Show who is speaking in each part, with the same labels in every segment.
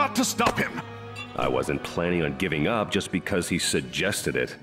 Speaker 1: got to stop him!
Speaker 2: I wasn't planning on giving up just because he suggested it.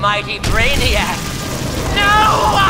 Speaker 3: Mighty Brainiac! No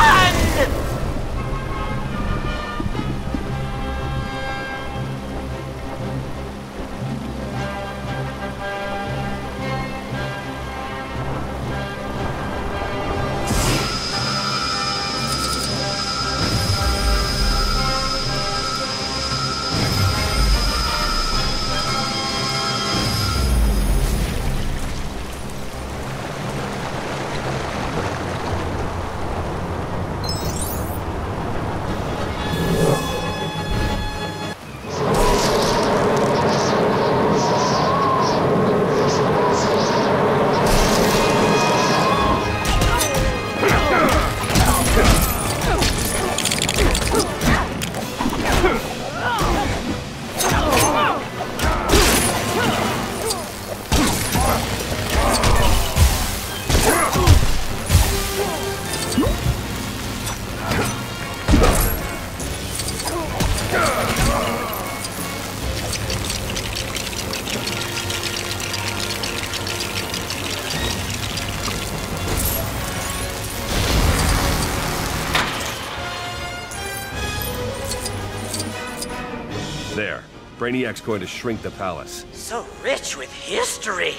Speaker 2: Brainiac's going to shrink the palace.
Speaker 3: So rich with history!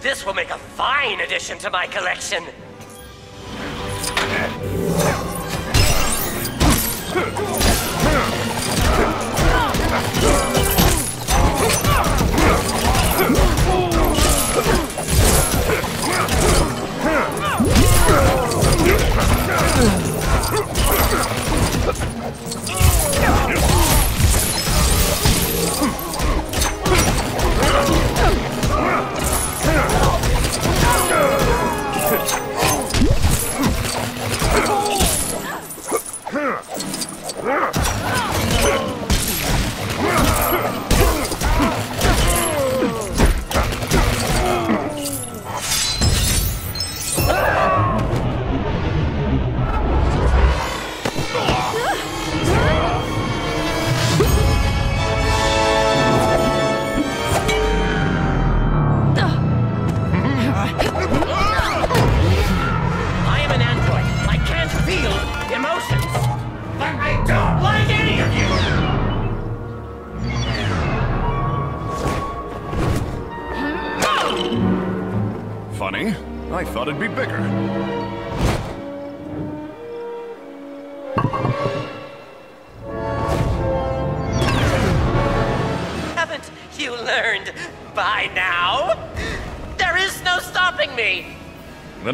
Speaker 3: This will make a fine addition to my collection!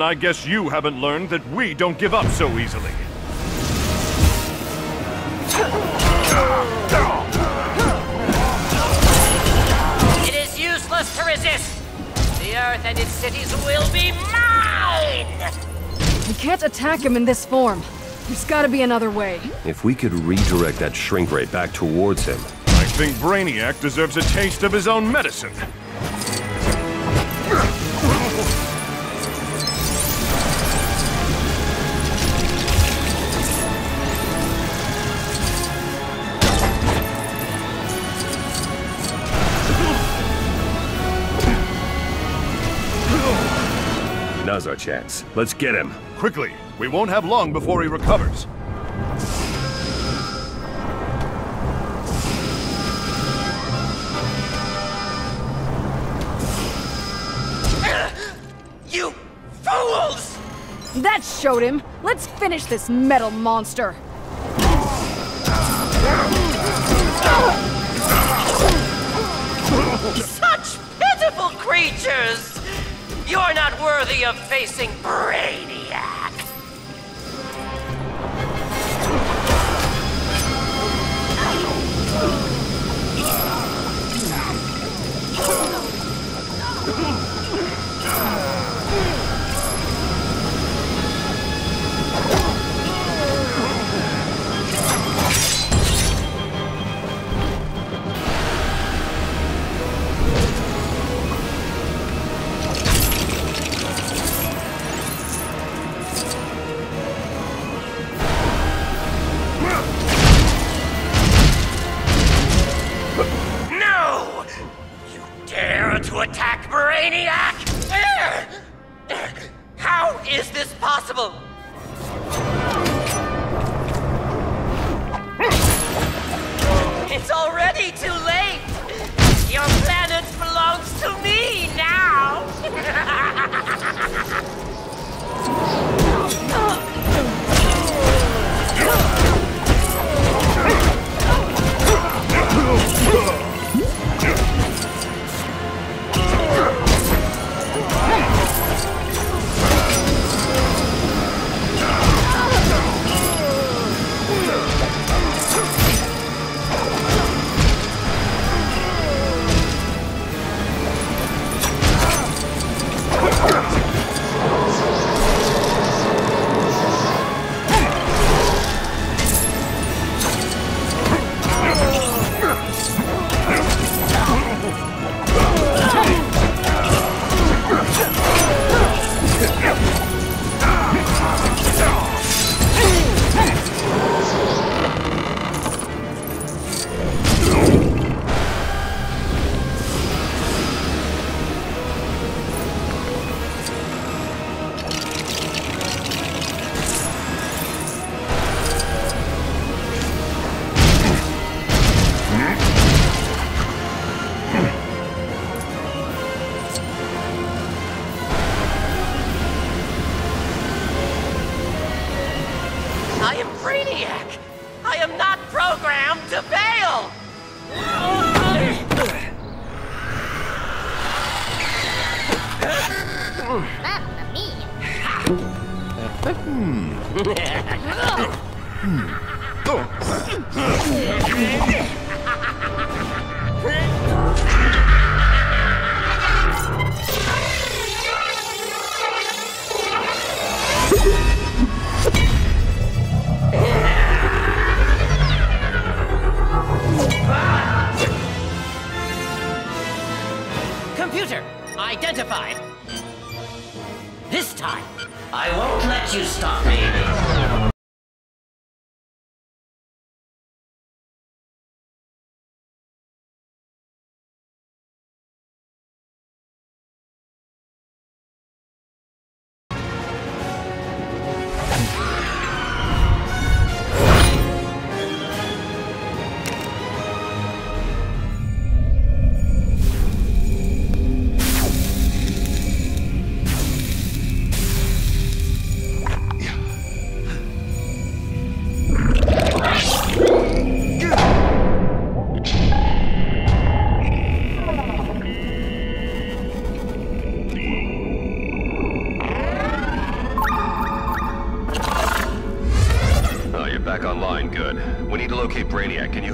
Speaker 3: I
Speaker 1: guess you haven't learned that we don't give up so easily.
Speaker 3: It is useless to resist! The Earth and its cities will be mine!
Speaker 4: We can't attack him in this form. There's gotta be another way.
Speaker 2: If we could redirect that shrink ray back towards him.
Speaker 1: I think Brainiac deserves a taste of his own medicine.
Speaker 2: Now's our chance. Let's get him.
Speaker 1: Quickly, we won't have long before he recovers.
Speaker 3: You fools!
Speaker 4: That showed him. Let's finish this metal monster.
Speaker 3: Such pitiful creatures! You're not worthy of facing Brainiac!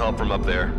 Speaker 2: Help from up there?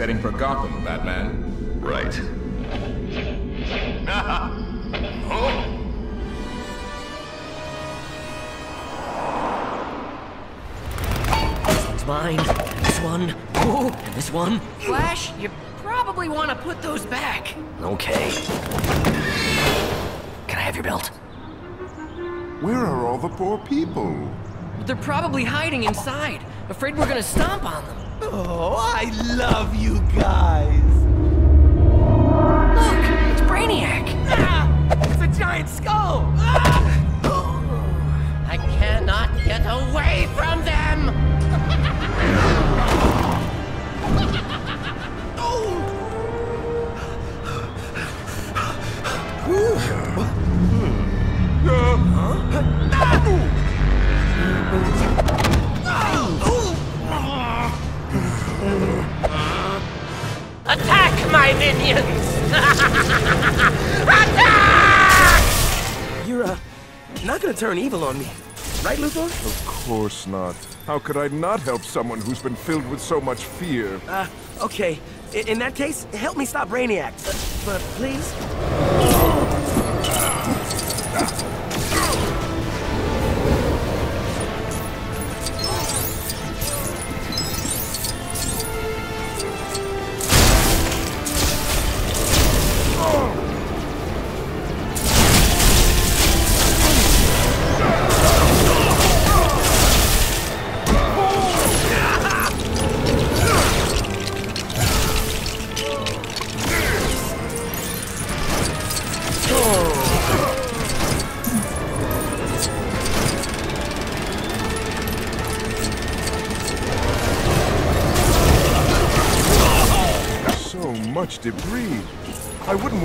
Speaker 5: Heading for Gotham, Batman.
Speaker 2: Right. Oh.
Speaker 6: This one's mine. This one. Ooh, and this one. Flash, you probably want to put those back. Okay. Can I have your belt?
Speaker 7: Where are all the poor people?
Speaker 6: They're probably hiding inside. Afraid we're gonna stomp on them.
Speaker 8: Oh, I love you guys.
Speaker 6: Look, it's Brainiac.
Speaker 8: Ah, it's a giant skull. Ah!
Speaker 6: I cannot get away from them. my minions!
Speaker 8: You're uh, not gonna turn evil on me, right, Luthor?
Speaker 7: Of course not. How could I not help someone who's been filled with so much fear?
Speaker 8: Uh, okay. I- in that case, help me stop Brainiac. Uh, but please.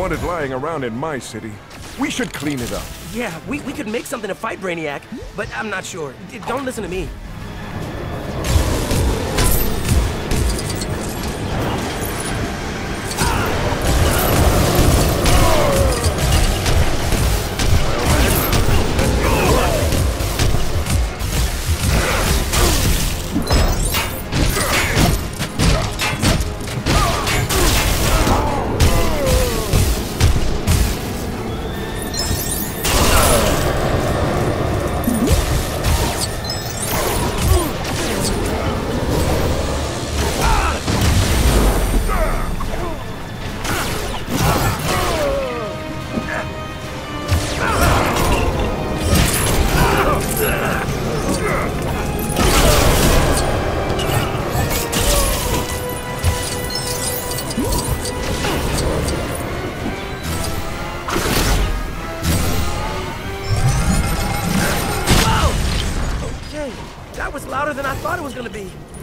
Speaker 7: Want it lying around in my city. We should clean it up.
Speaker 8: Yeah, we, we could make something to fight Brainiac, but I'm not sure. Don't listen to me. Was gonna be.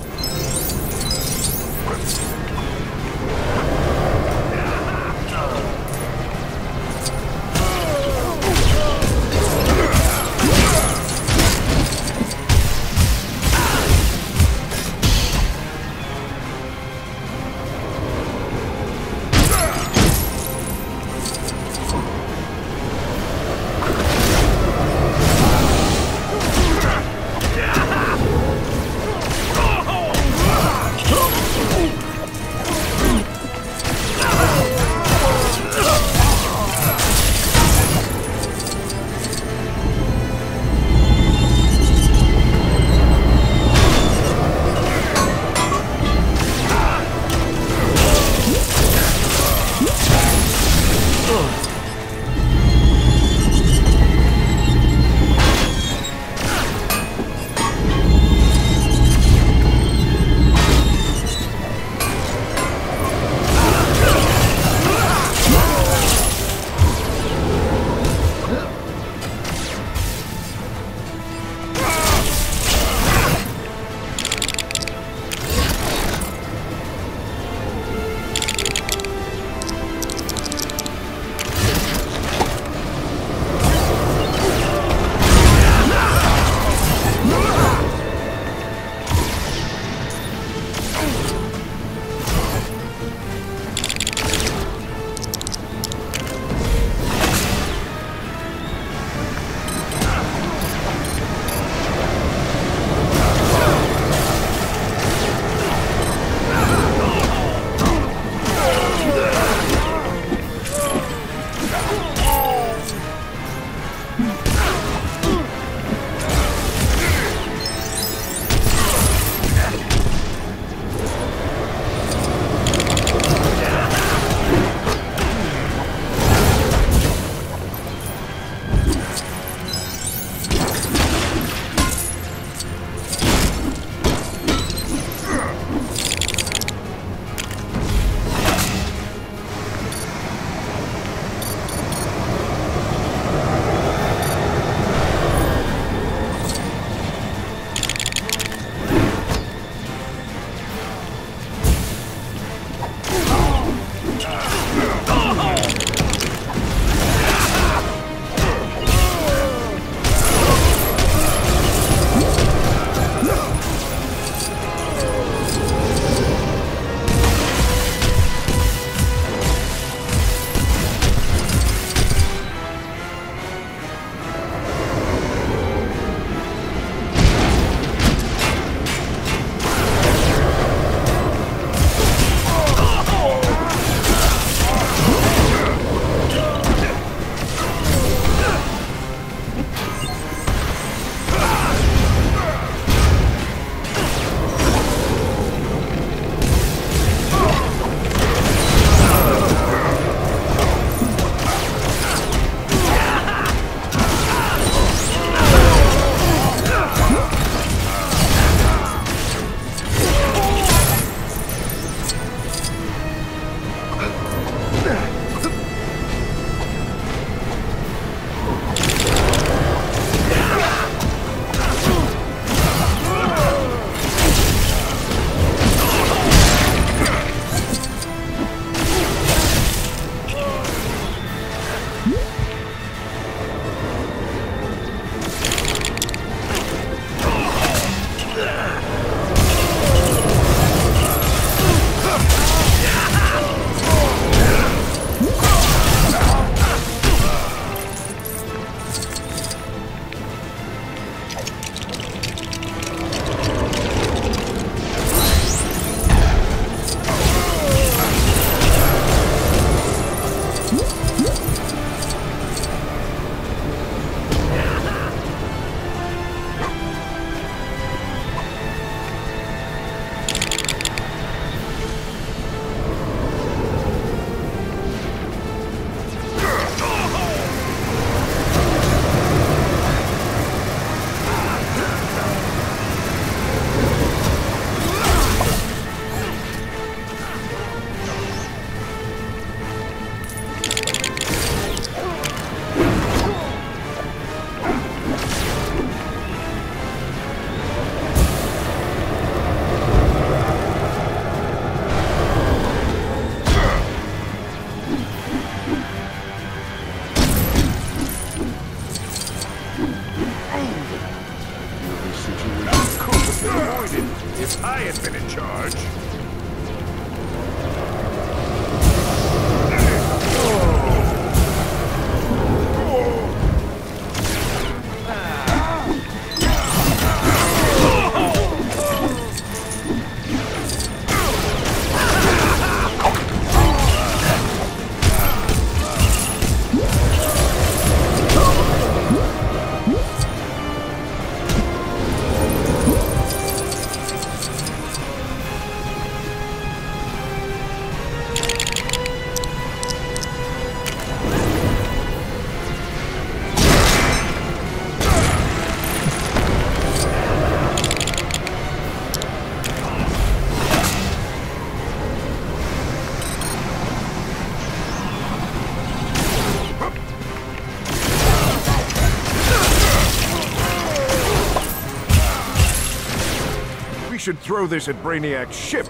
Speaker 7: Should throw this at Brainiac's ship.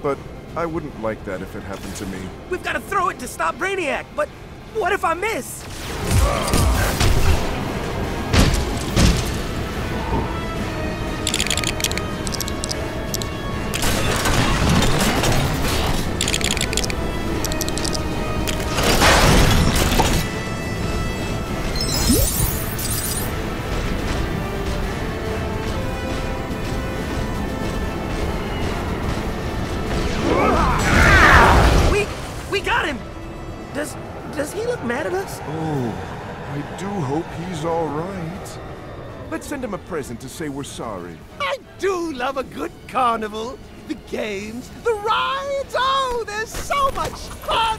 Speaker 7: But I wouldn't like that if it happened to me.
Speaker 9: We've got to throw it to stop Brainiac, but what if I miss?
Speaker 7: Present to say we're sorry.
Speaker 8: I do love a good carnival. The games, the rides, oh, there's so much fun!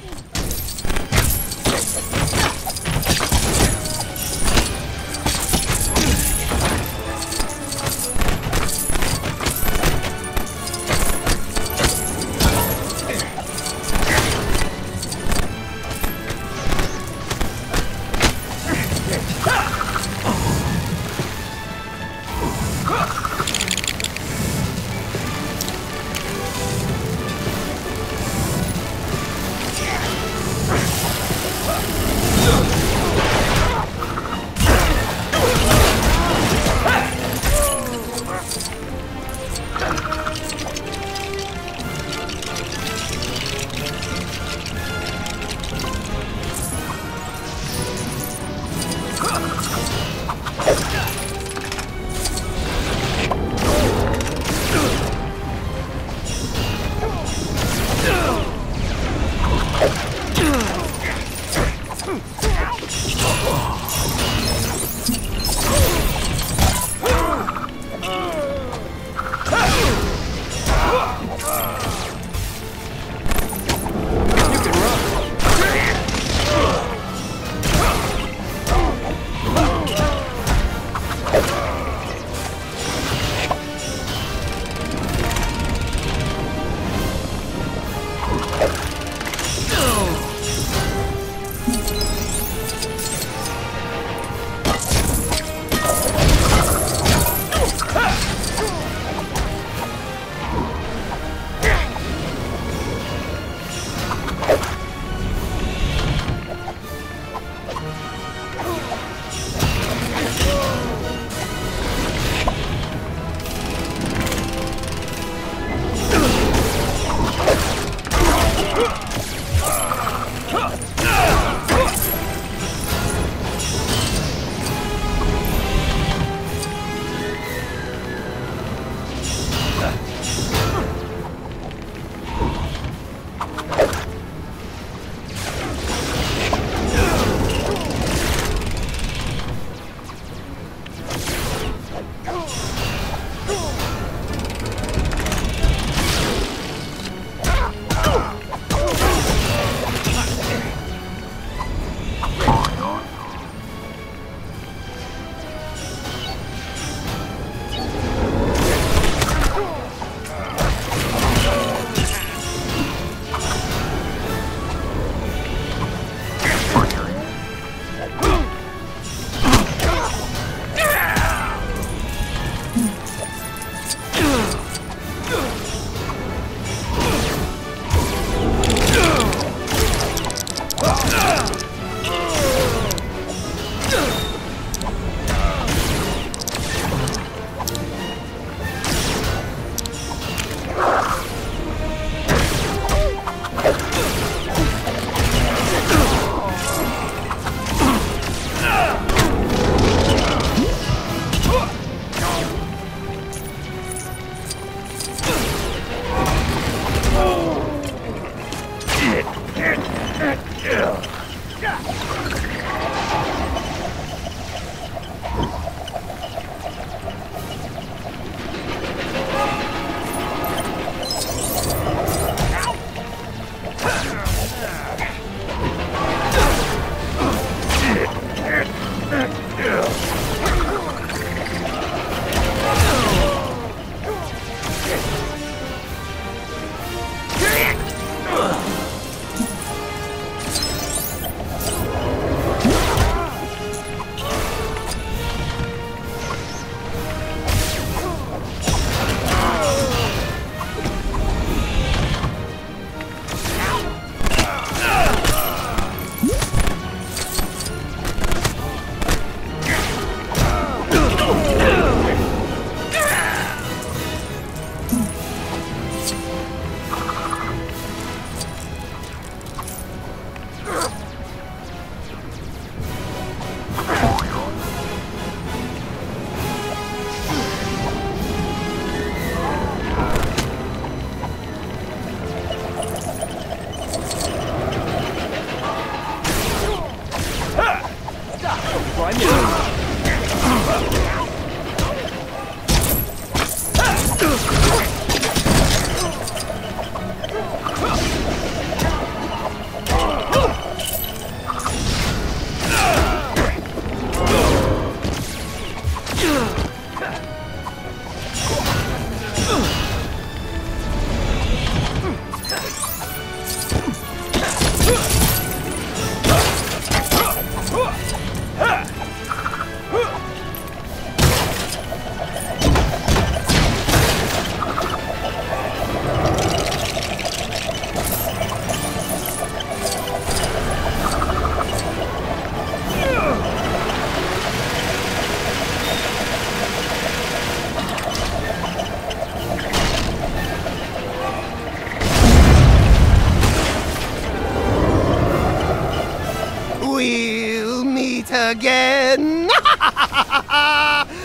Speaker 8: Again.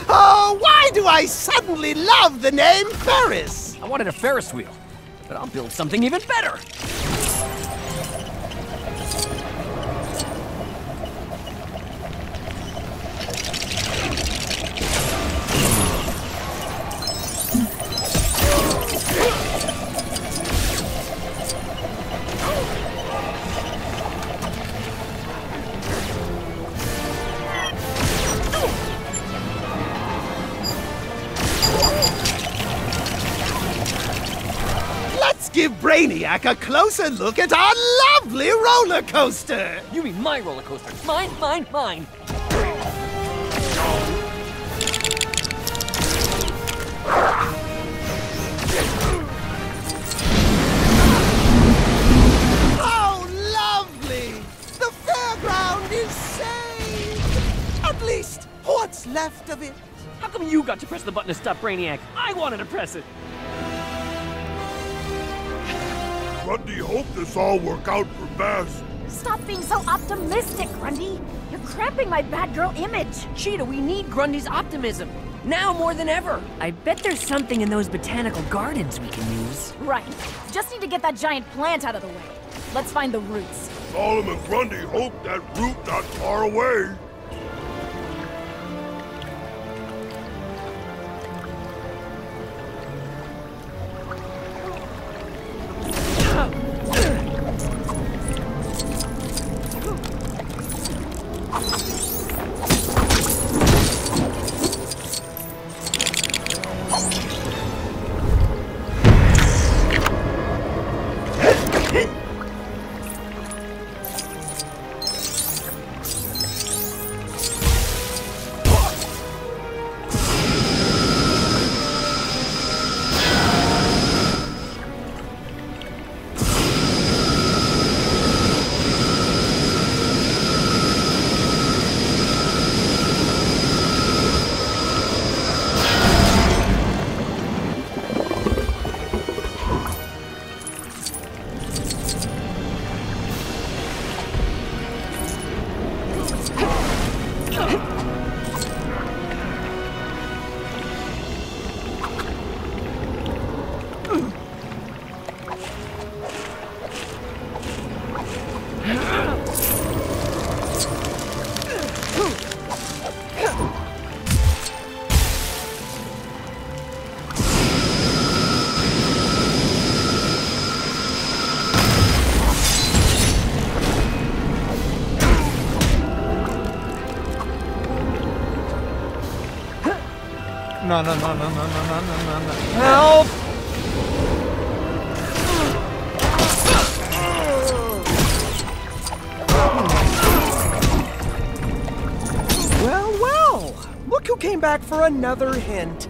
Speaker 8: oh, why do I suddenly love the name Ferris?
Speaker 6: I wanted a Ferris wheel, but I'll build something even
Speaker 8: Brainiac a closer look at our lovely roller coaster.
Speaker 6: You mean my roller coaster? Mine, mine, mine.
Speaker 8: Oh, lovely! The fairground is saved! At least, what's left of it?
Speaker 6: How come you got to press the button to stop Brainiac? I wanted to press it.
Speaker 1: Grundy hope this all work out for Baz.
Speaker 10: Stop being so optimistic, Grundy. You're cramping my bad girl image.
Speaker 6: Cheetah, we need Grundy's optimism. Now more than ever. I bet there's something in those botanical gardens we can use.
Speaker 10: Right. Just need to get that giant plant out of the way. Let's find the roots.
Speaker 1: Solomon Grundy hope that root not far away.
Speaker 11: No, no, no, no, no, no, no, no, no. Help!
Speaker 12: Well, well! Look who came back for another hint.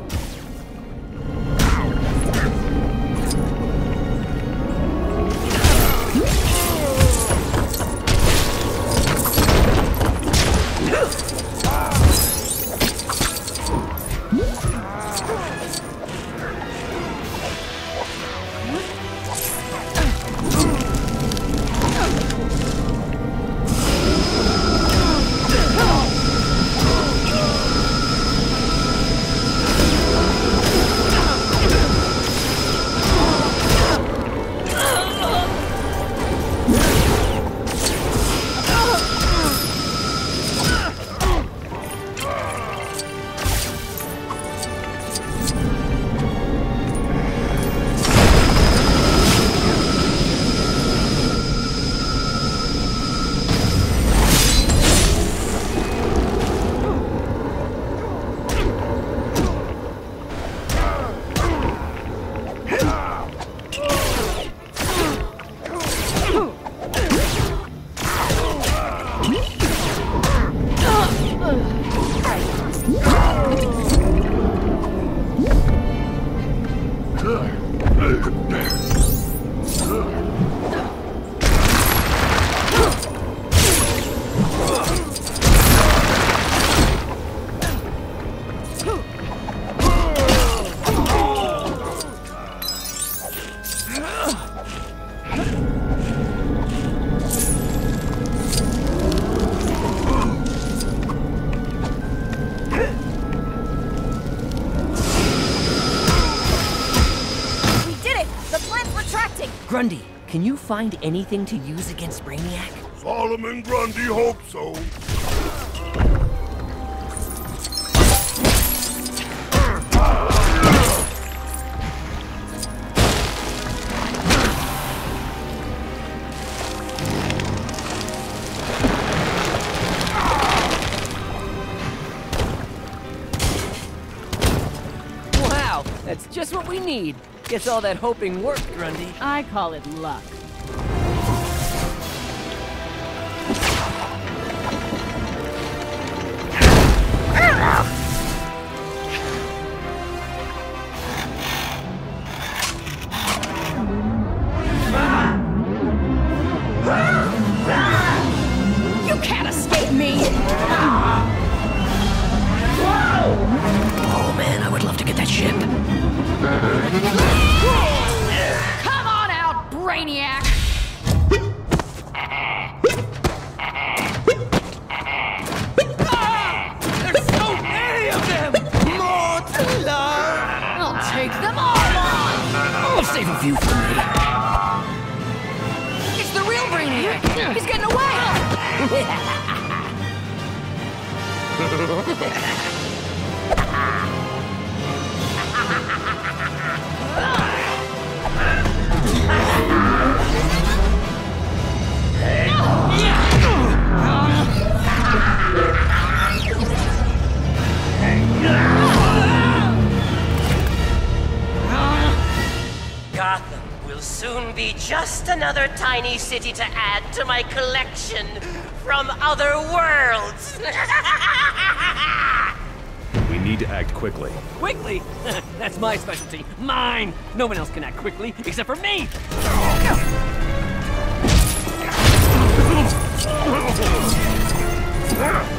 Speaker 6: Find anything to use against Brainiac?
Speaker 13: Solomon Grundy hopes so.
Speaker 6: Wow, that's just what we need. Guess all that hoping worked, Grundy.
Speaker 4: I call it luck.
Speaker 3: Another tiny city to add to my collection from other worlds.
Speaker 2: We need to act quickly.
Speaker 6: Quickly! That's my specialty. Mine! No one else can act quickly except for me!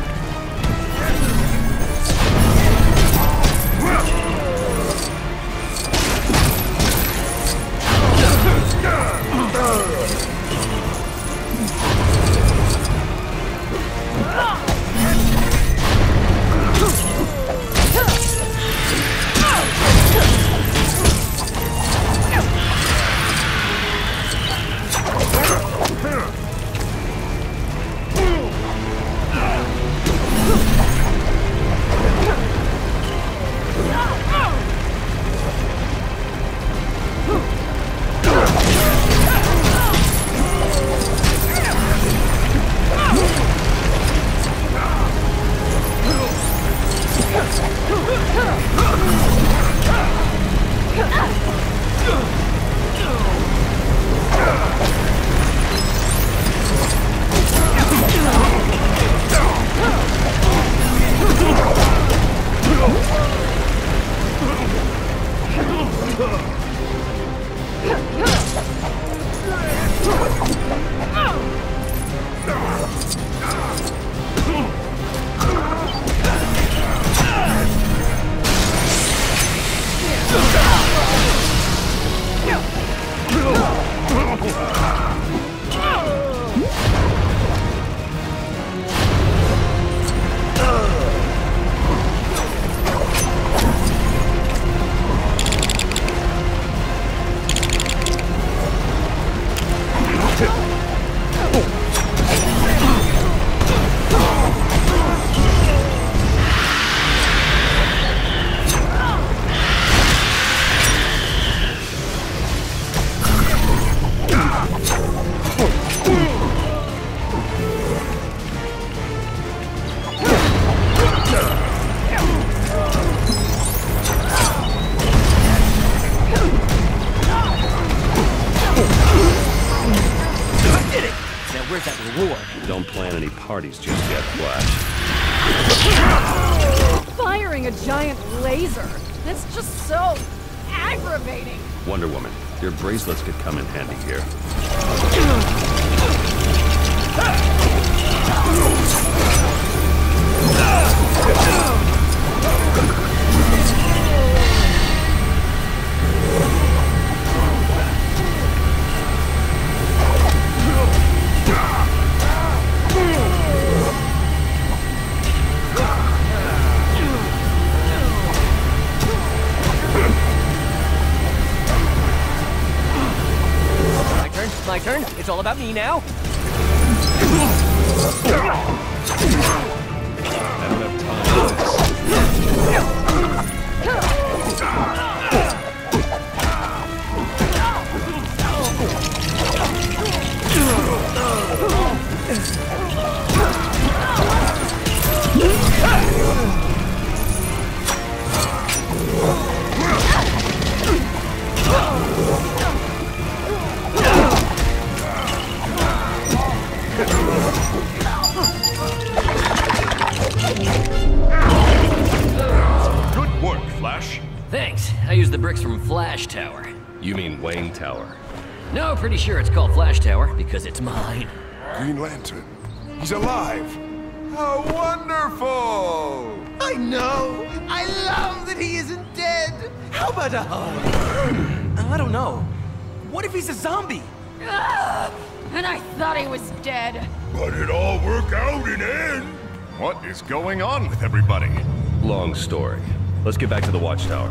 Speaker 2: Watchtower.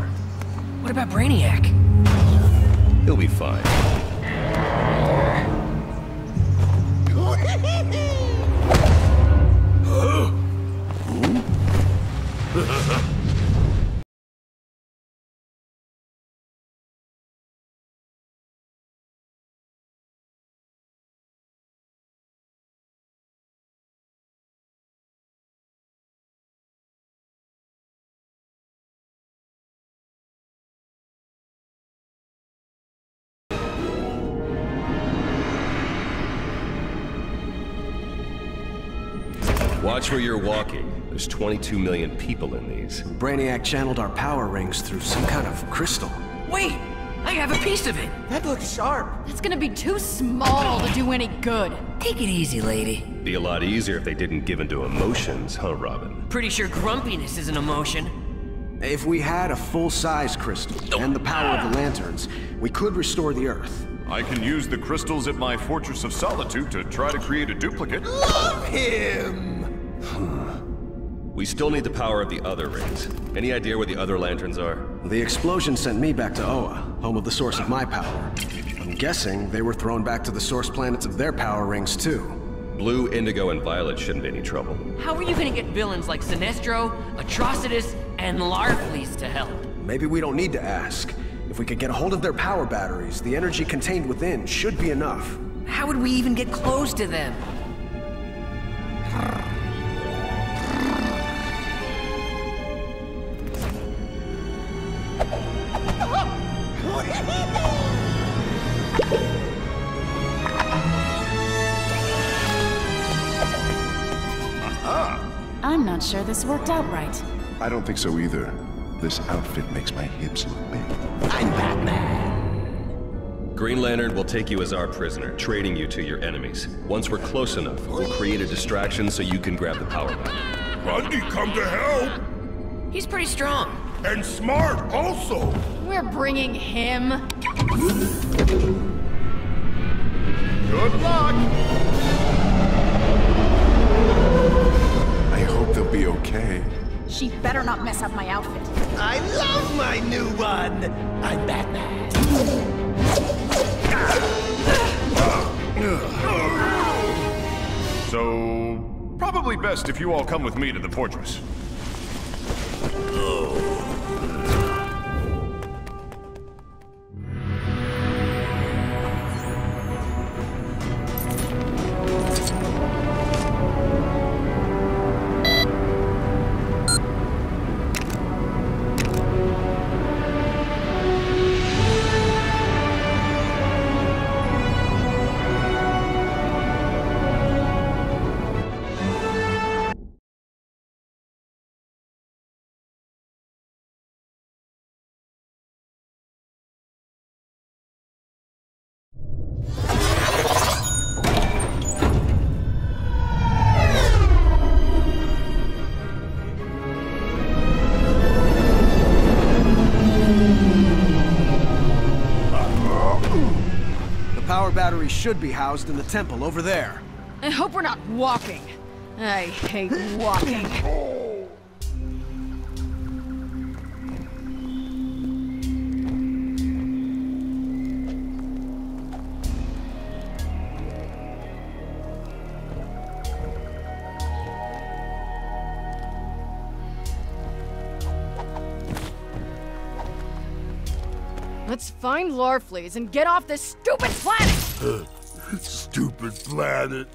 Speaker 6: What about Brainiac?
Speaker 2: He'll be fine. Watch where you're walking. There's 22 million people in these.
Speaker 12: Brainiac channeled our power rings through some kind of crystal.
Speaker 6: Wait! I have a piece of it!
Speaker 12: That looks sharp.
Speaker 4: That's gonna be too small to do any good.
Speaker 6: Take it easy, lady.
Speaker 2: Be a lot easier if they didn't give into emotions, huh, Robin?
Speaker 6: Pretty sure grumpiness is an emotion.
Speaker 12: If we had a full-size crystal and the power of the lanterns, we could restore the Earth.
Speaker 1: I can use the crystals at my Fortress of Solitude to try to create a duplicate.
Speaker 8: Love him! Hmm.
Speaker 2: We still need the power of the other rings. Any idea where the other lanterns are?
Speaker 12: The explosion sent me back to Oa, home of the source of my power. I'm guessing they were thrown back to the source planets of their power rings, too.
Speaker 2: Blue, Indigo, and Violet shouldn't be any trouble.
Speaker 6: How are you gonna get villains like Sinestro, Atrocitus, and Larfleeze to help?
Speaker 12: Maybe we don't need to ask. If we could get a hold of their power batteries, the energy contained within should be enough.
Speaker 6: How would we even get close to them?
Speaker 10: I'm not sure this worked out right.
Speaker 14: I don't think so either. This outfit makes my hips look big.
Speaker 8: I'm Batman!
Speaker 2: Green Lantern will take you as our prisoner, trading you to your enemies. Once we're close enough, we'll create a distraction so you can grab the power back.
Speaker 13: Grundy come to help!
Speaker 6: He's pretty strong.
Speaker 13: And smart also!
Speaker 4: We're bringing him.
Speaker 1: Good luck!
Speaker 14: I hope they'll be okay.
Speaker 10: She better not mess up my outfit.
Speaker 8: I love my new one! I'm Batman!
Speaker 1: So, probably best if you all come with me to the fortress.
Speaker 12: The should be housed in the temple over there.
Speaker 4: I hope we're not walking. I hate walking. Let's find Larfleeze and get off this stupid planet!
Speaker 13: Stupid planet.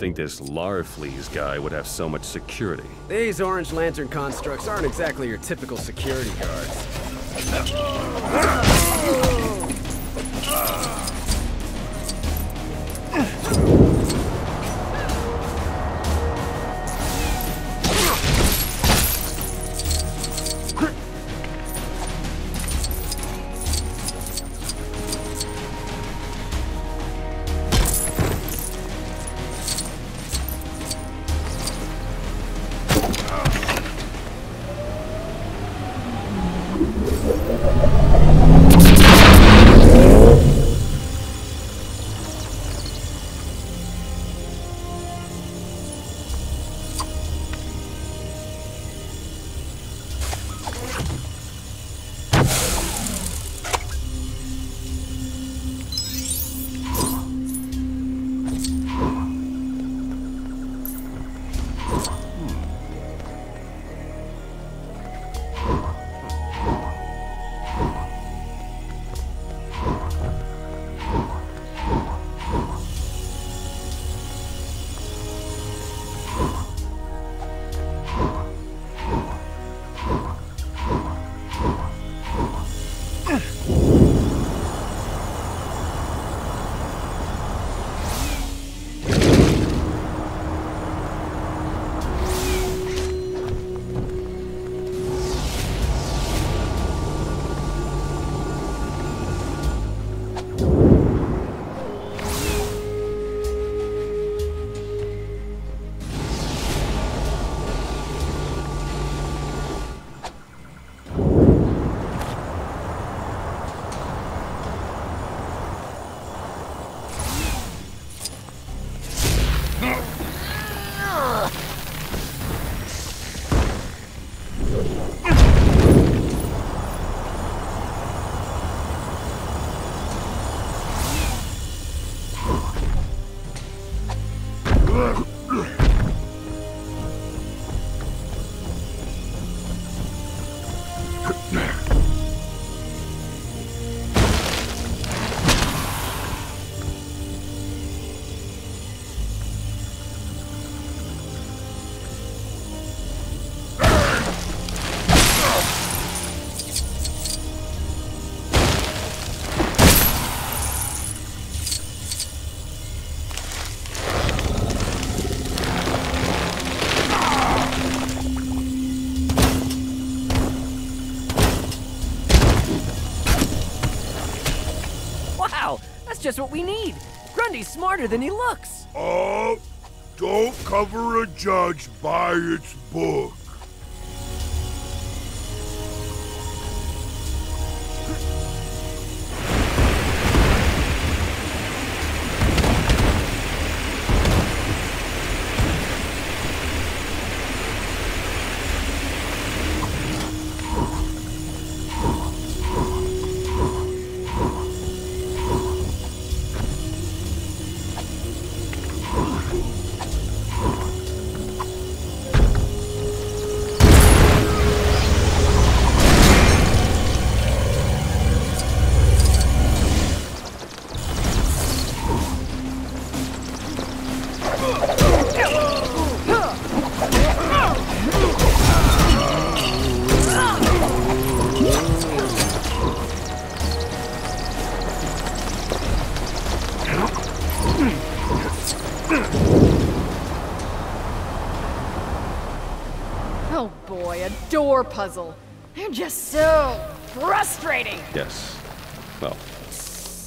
Speaker 2: Think this Larfleeze guy would have so much security.
Speaker 12: These Orange Lantern constructs aren't exactly your typical security guards.
Speaker 6: That's just what we need. Grundy's smarter than he looks.
Speaker 13: Oh, don't cover a judge by its book.
Speaker 4: Door puzzle. They're just so frustrating.
Speaker 2: Yes. Well,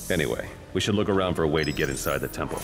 Speaker 2: anyway, we should look around for a way to get inside the temple.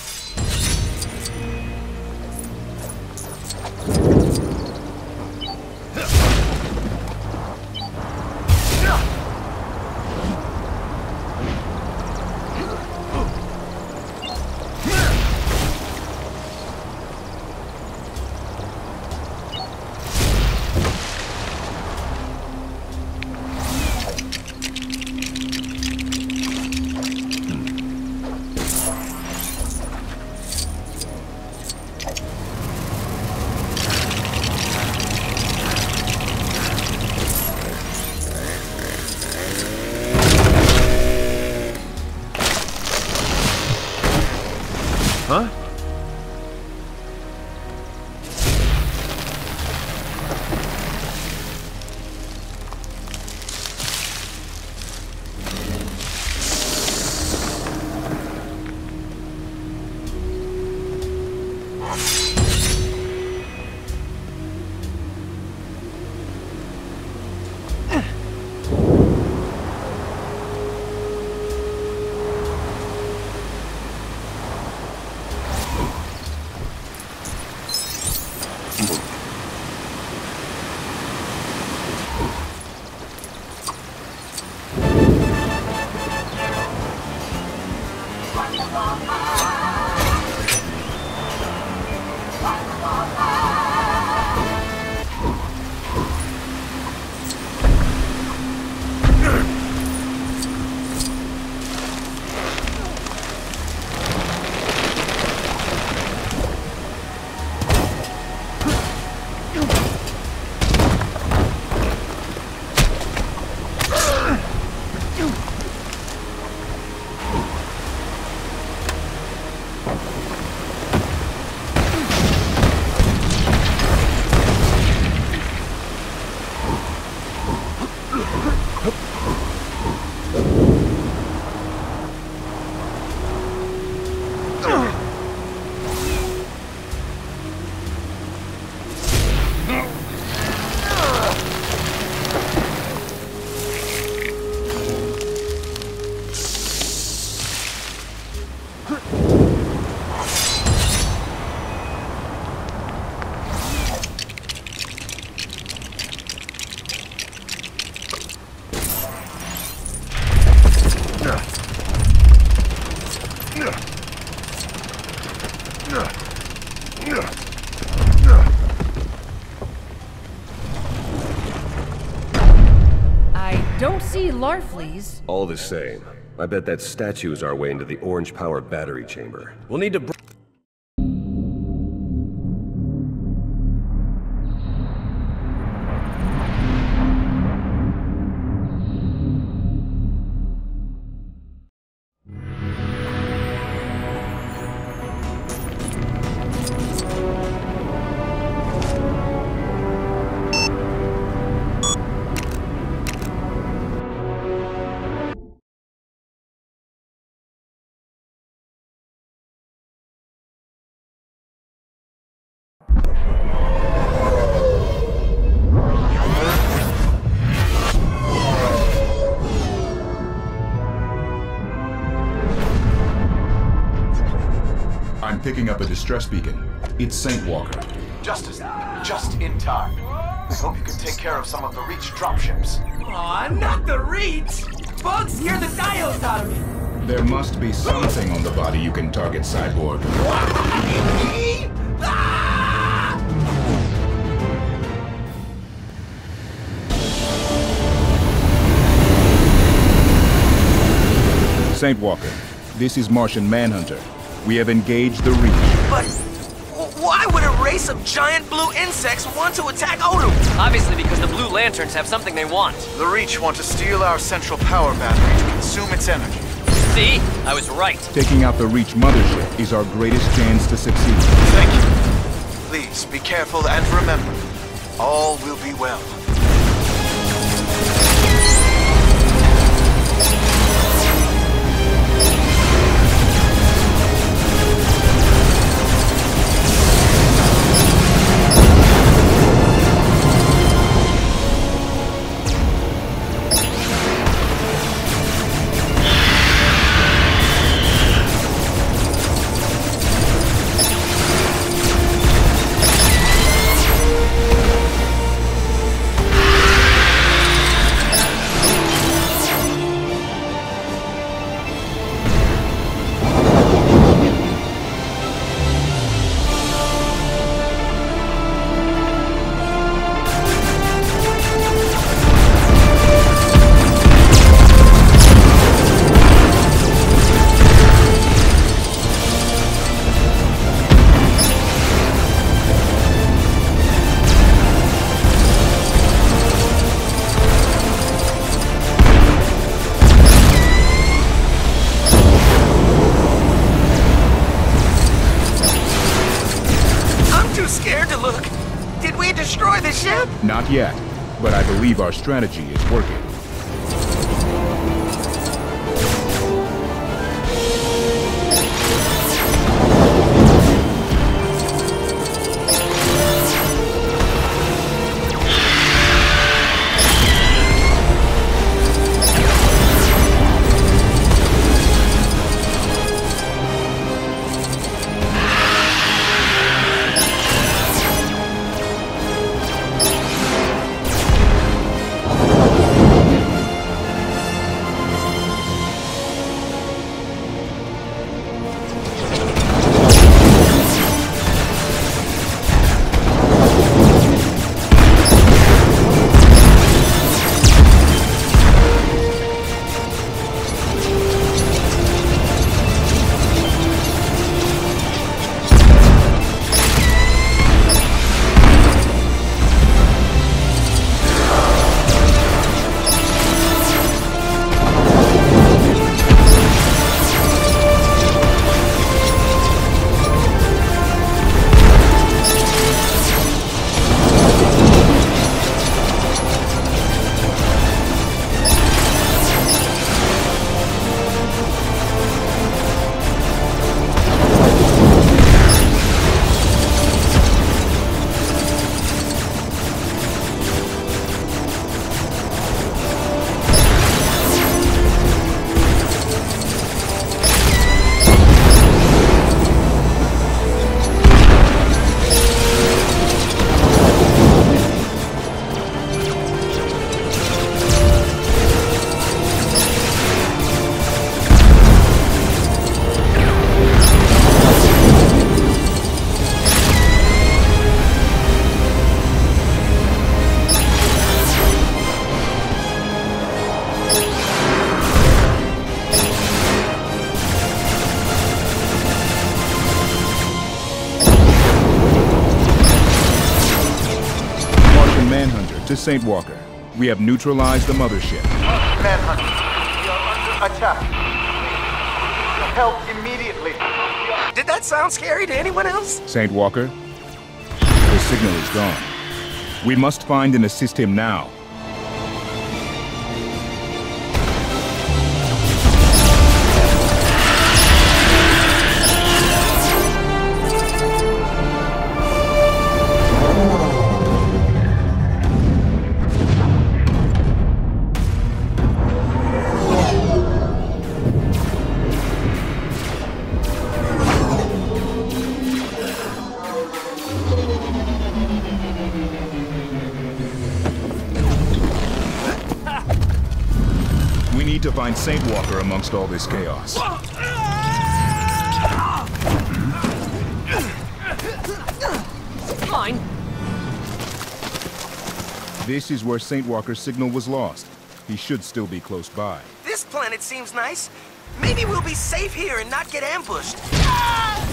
Speaker 2: All the same, I bet that statue is our way into the Orange Power battery chamber.
Speaker 12: We'll need to.
Speaker 5: Distress beacon. It's Saint Walker.
Speaker 15: Justice, just in time. I hope you can take care of some of the Reach dropships.
Speaker 8: Aw, not the Reach! Bugs scare the diodes out of me!
Speaker 5: There must be something on the body you can target, Cyborg. Saint Walker, this is Martian Manhunter. We have engaged the Reach.
Speaker 8: But why would a race of giant blue insects want to attack Odym?
Speaker 6: Obviously because the Blue Lanterns have something they want.
Speaker 15: The Reach want to steal our central power battery to consume its energy.
Speaker 6: See? I was right.
Speaker 5: Taking out the Reach mothership is our greatest chance to succeed.
Speaker 15: Thank you. Please be careful and remember, all will be well.
Speaker 5: Not yet, but I believe our strategy is working. St. Walker, we have neutralized the mothership.
Speaker 15: We are under attack. Help immediately.
Speaker 6: Did that sound scary to anyone else?
Speaker 5: St. Walker, the signal is gone. We must find and assist him now. Walker amongst all this chaos.
Speaker 6: Fine.
Speaker 5: This is where Saint Walker's signal was lost. He should still be close by.
Speaker 6: This planet seems nice. Maybe we'll be safe here and not get ambushed.
Speaker 8: Ah!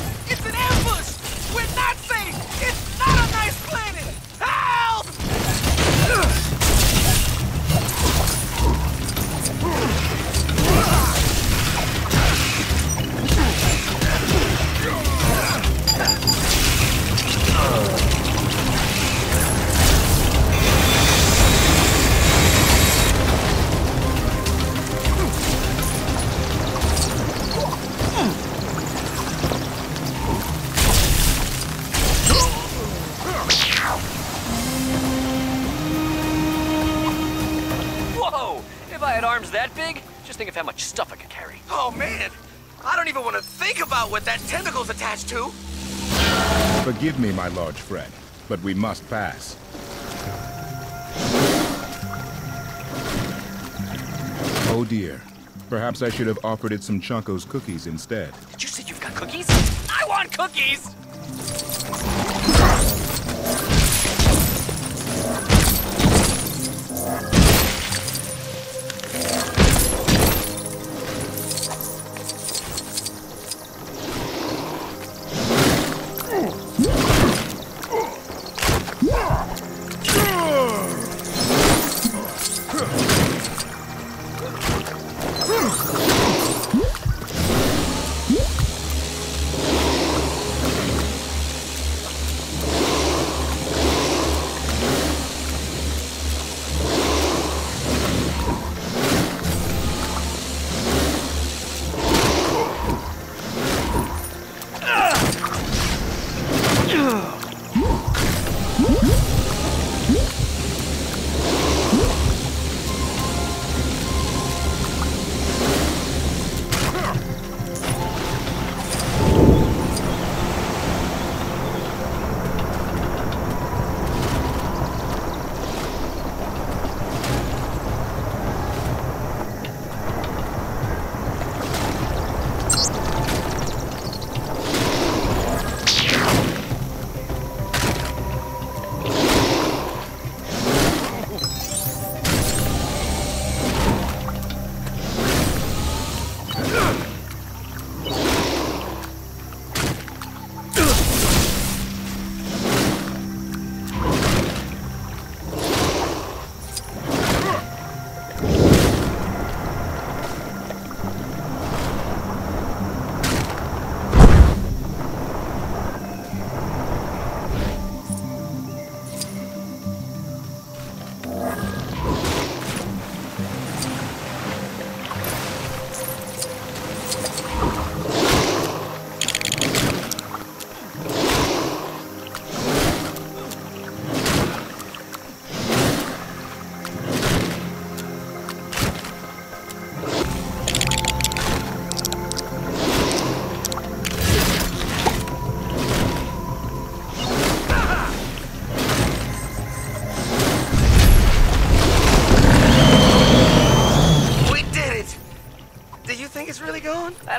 Speaker 5: Forgive me, my large friend, but we must pass. Oh dear. Perhaps I should have offered it some Chonko's cookies instead.
Speaker 6: Did you say you've got cookies? I want cookies!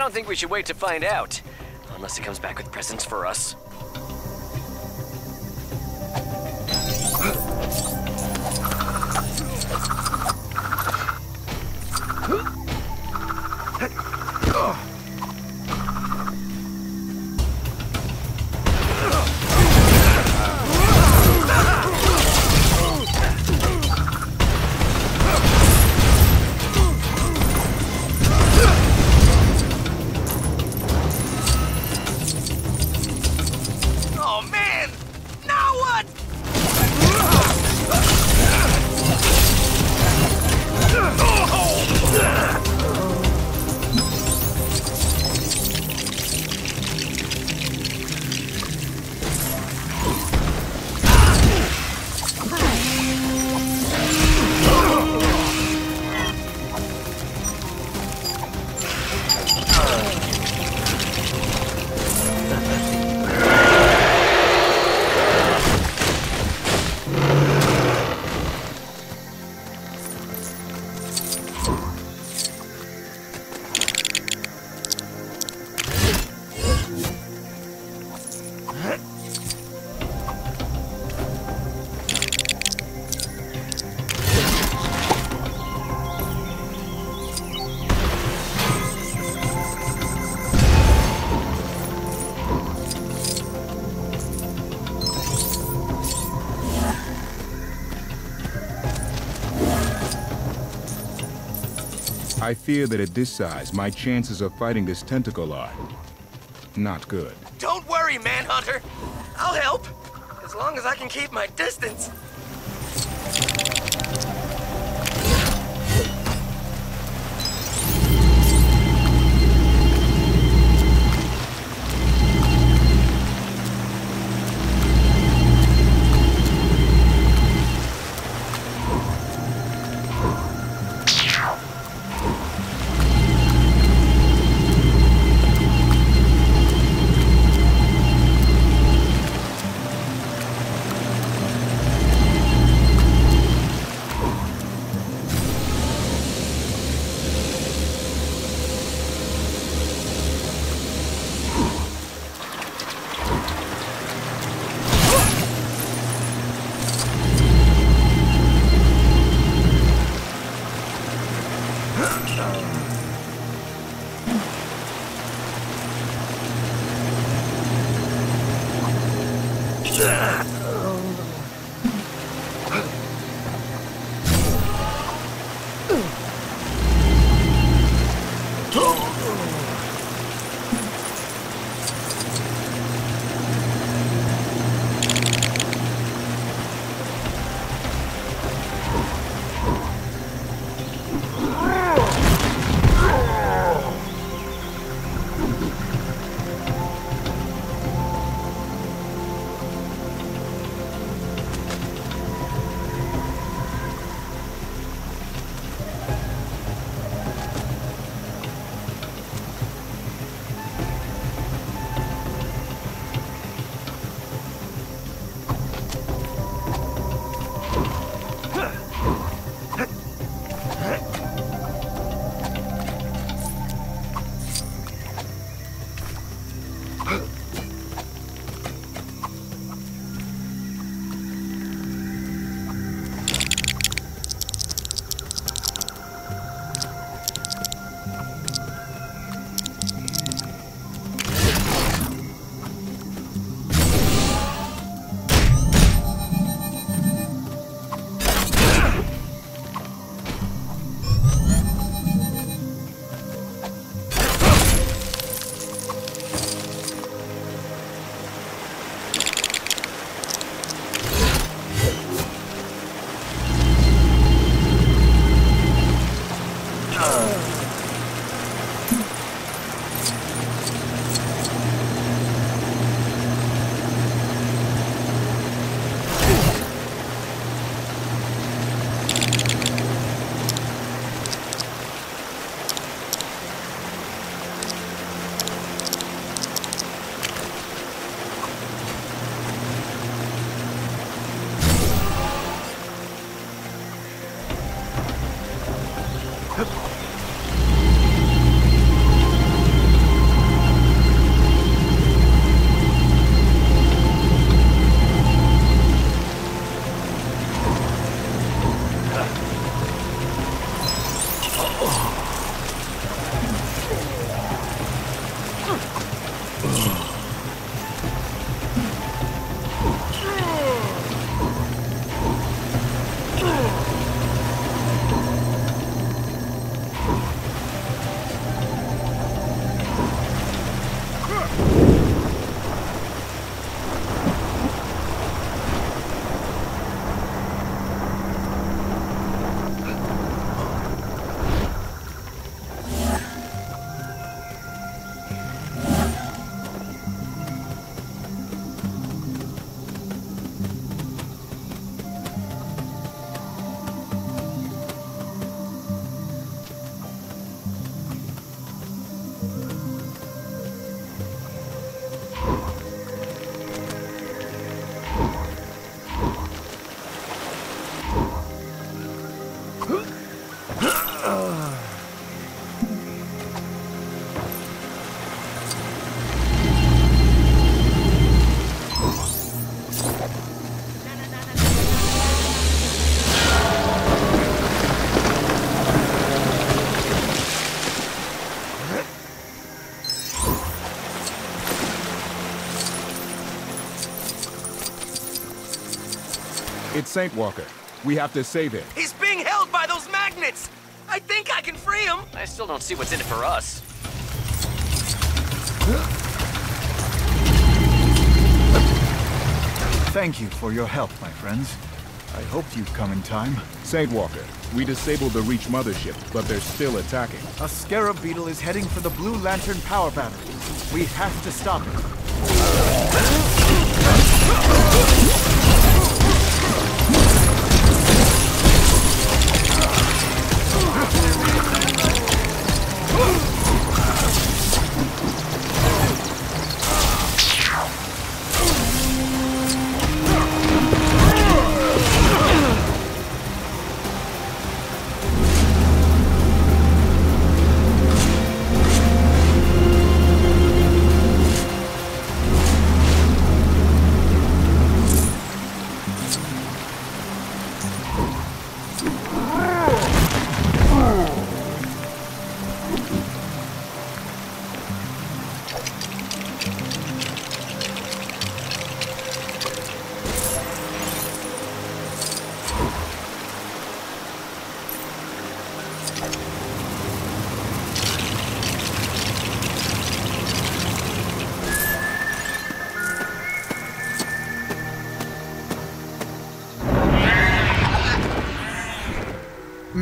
Speaker 6: Don't think we should wait to find out. Unless he comes back with presents for us.
Speaker 5: I fear that at this size, my chances of fighting this tentacle are not good.
Speaker 8: Don't worry, Manhunter. I'll help. As long as I can keep my distance.
Speaker 5: Saint Walker. We have to save him.
Speaker 8: He's being held by those magnets!
Speaker 6: I think I can free him! I still don't see what's in it for us.
Speaker 15: Thank you for your help, my friends. I hoped you'd come in time.
Speaker 5: Saint Walker, we disabled the Reach mothership, but they're still attacking.
Speaker 15: A Scarab Beetle is heading for the Blue Lantern power battery. We have to stop it.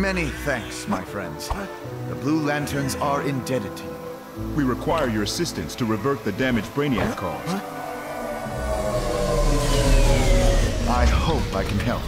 Speaker 15: Many thanks, my friends. The Blue Lanterns are indebted to you.
Speaker 5: We require your assistance to revert the damage Brainiac caused.
Speaker 15: I hope I can help.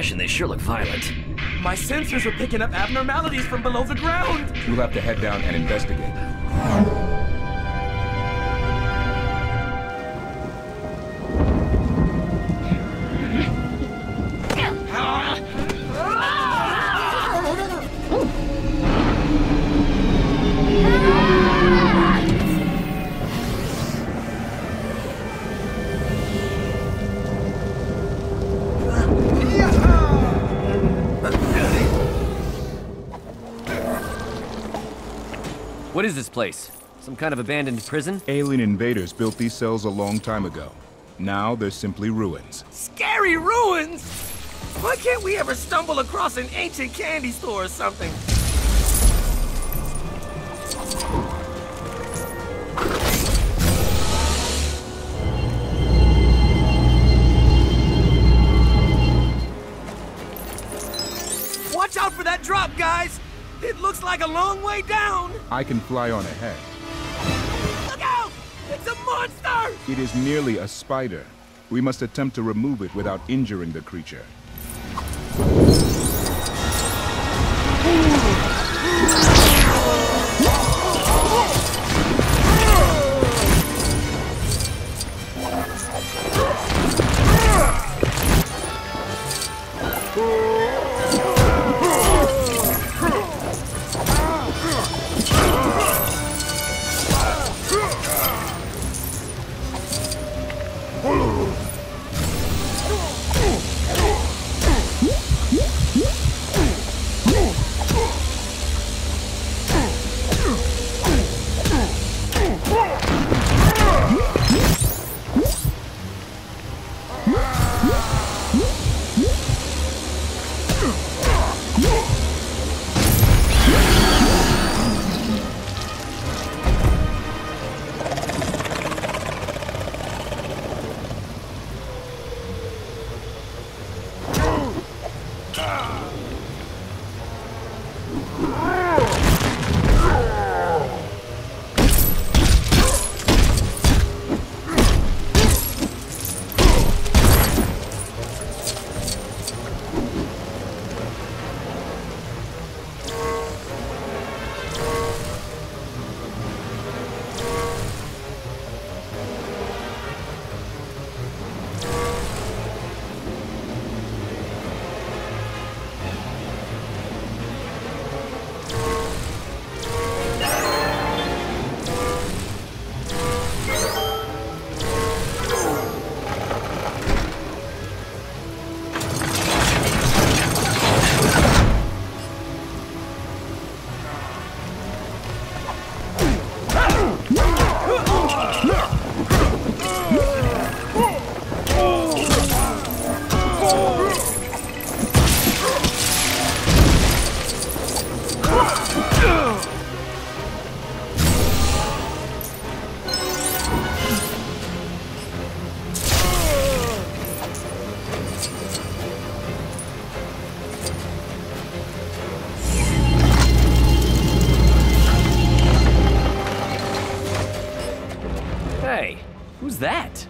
Speaker 16: Filled with compassion, they sure look violent.
Speaker 8: My sensors are picking up abnormalities from below the ground.
Speaker 5: You'll have to head down and investigate.
Speaker 6: This place? Some kind of abandoned prison?
Speaker 5: Alien invaders built these cells a long time ago. Now they're simply ruins.
Speaker 8: Scary ruins! Why can't we ever stumble across an ancient candy store or something? Like a long way down!
Speaker 5: I can fly on ahead.
Speaker 8: Look out! It's a monster!
Speaker 5: It is merely a spider. We must attempt to remove it without injuring the creature.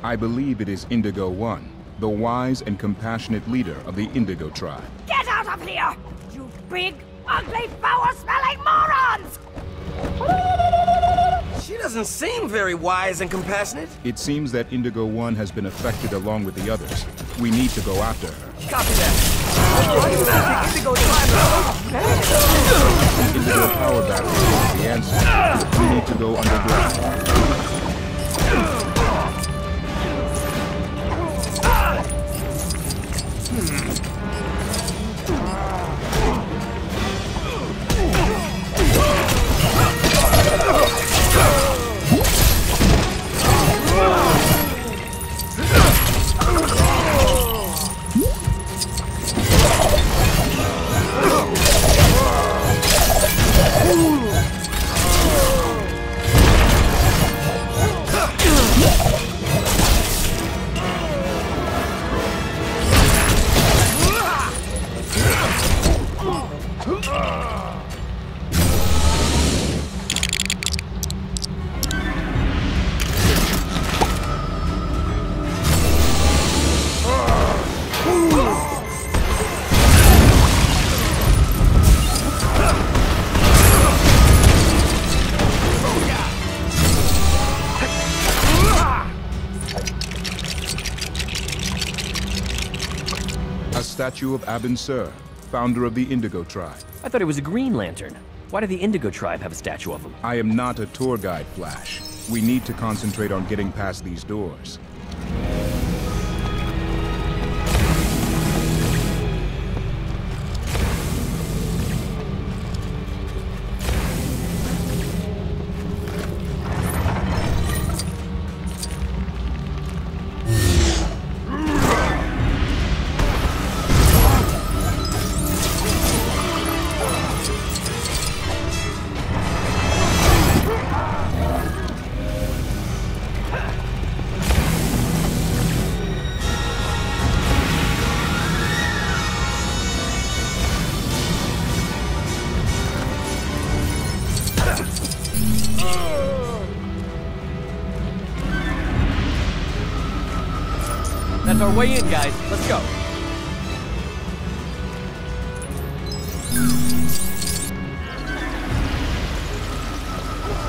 Speaker 5: I believe it is Indigo One, the wise and compassionate leader of the Indigo tribe.
Speaker 17: Get out of here! You big, ugly, foul-smelling morons!
Speaker 8: She doesn't seem very wise and compassionate.
Speaker 5: It seems that Indigo One has been affected along with the others. We need to go after her.
Speaker 8: Copy that.
Speaker 5: Indigo power battery is the answer. We need to go underground. Statue of Abin Sur, founder of the Indigo tribe.
Speaker 6: I thought it was a Green Lantern. Why did the Indigo tribe have a statue of him?
Speaker 5: I am not a tour guide, Flash. We need to concentrate on getting past these doors.
Speaker 6: Way in, guys. Let's go.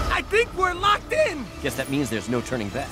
Speaker 8: I think we're locked in.
Speaker 6: Guess that means there's no turning back.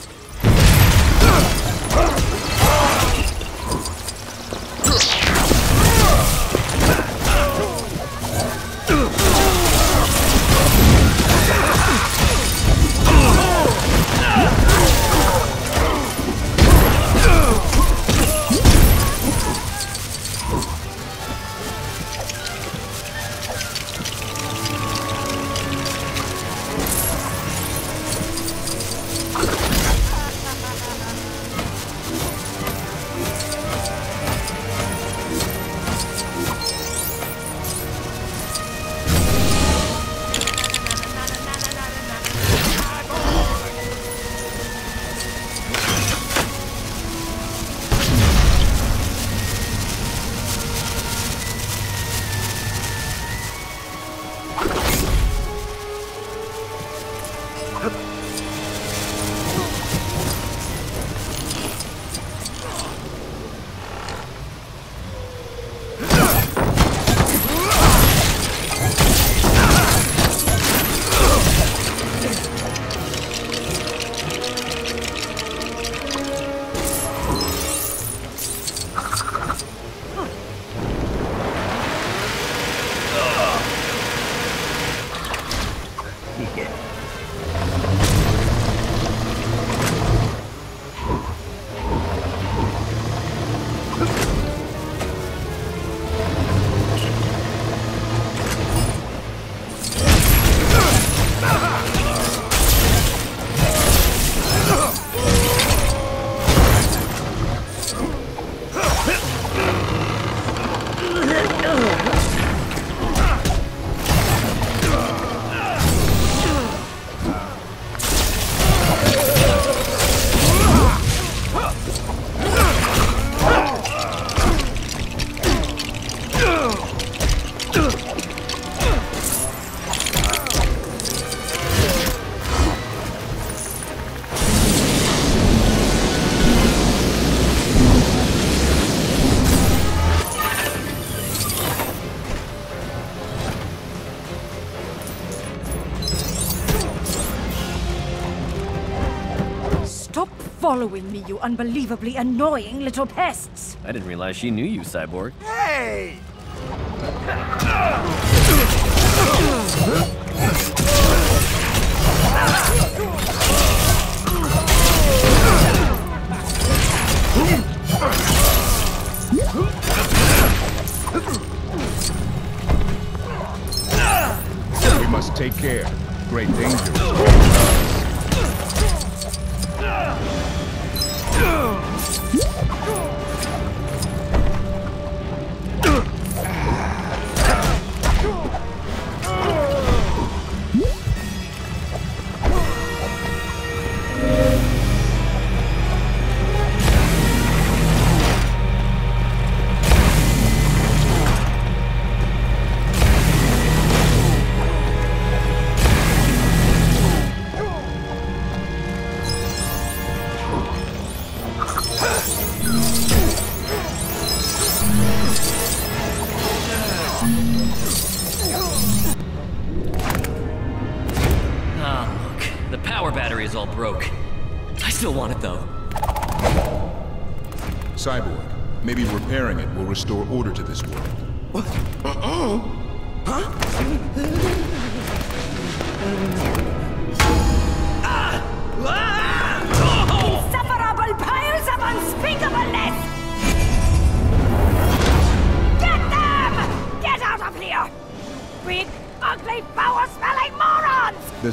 Speaker 18: Following me, you unbelievably annoying little pests.
Speaker 6: I didn't realize she knew you, Cyborg.
Speaker 17: Hey!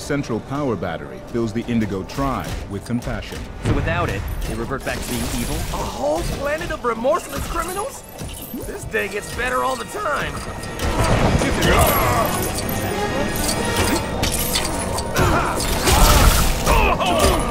Speaker 5: Central power battery fills the Indigo tribe with compassion.
Speaker 6: So without it, they revert back to being evil?
Speaker 17: A whole planet of remorseless criminals? This day gets better all the time.
Speaker 6: This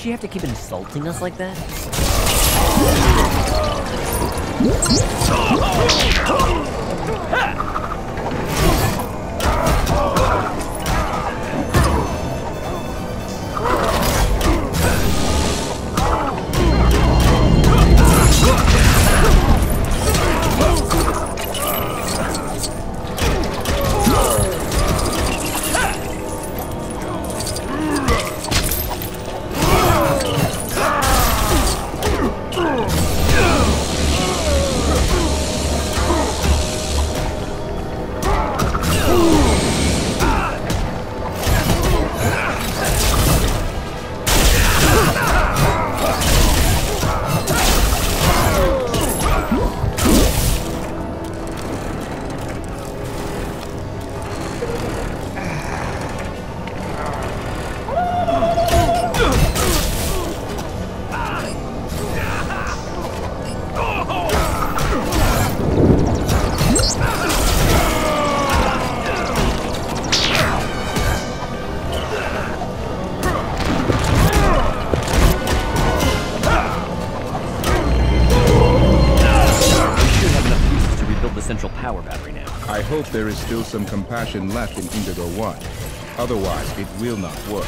Speaker 6: she have to keep insulting us like that?
Speaker 5: Is still some compassion left in Indigo 1. Otherwise, it will not work.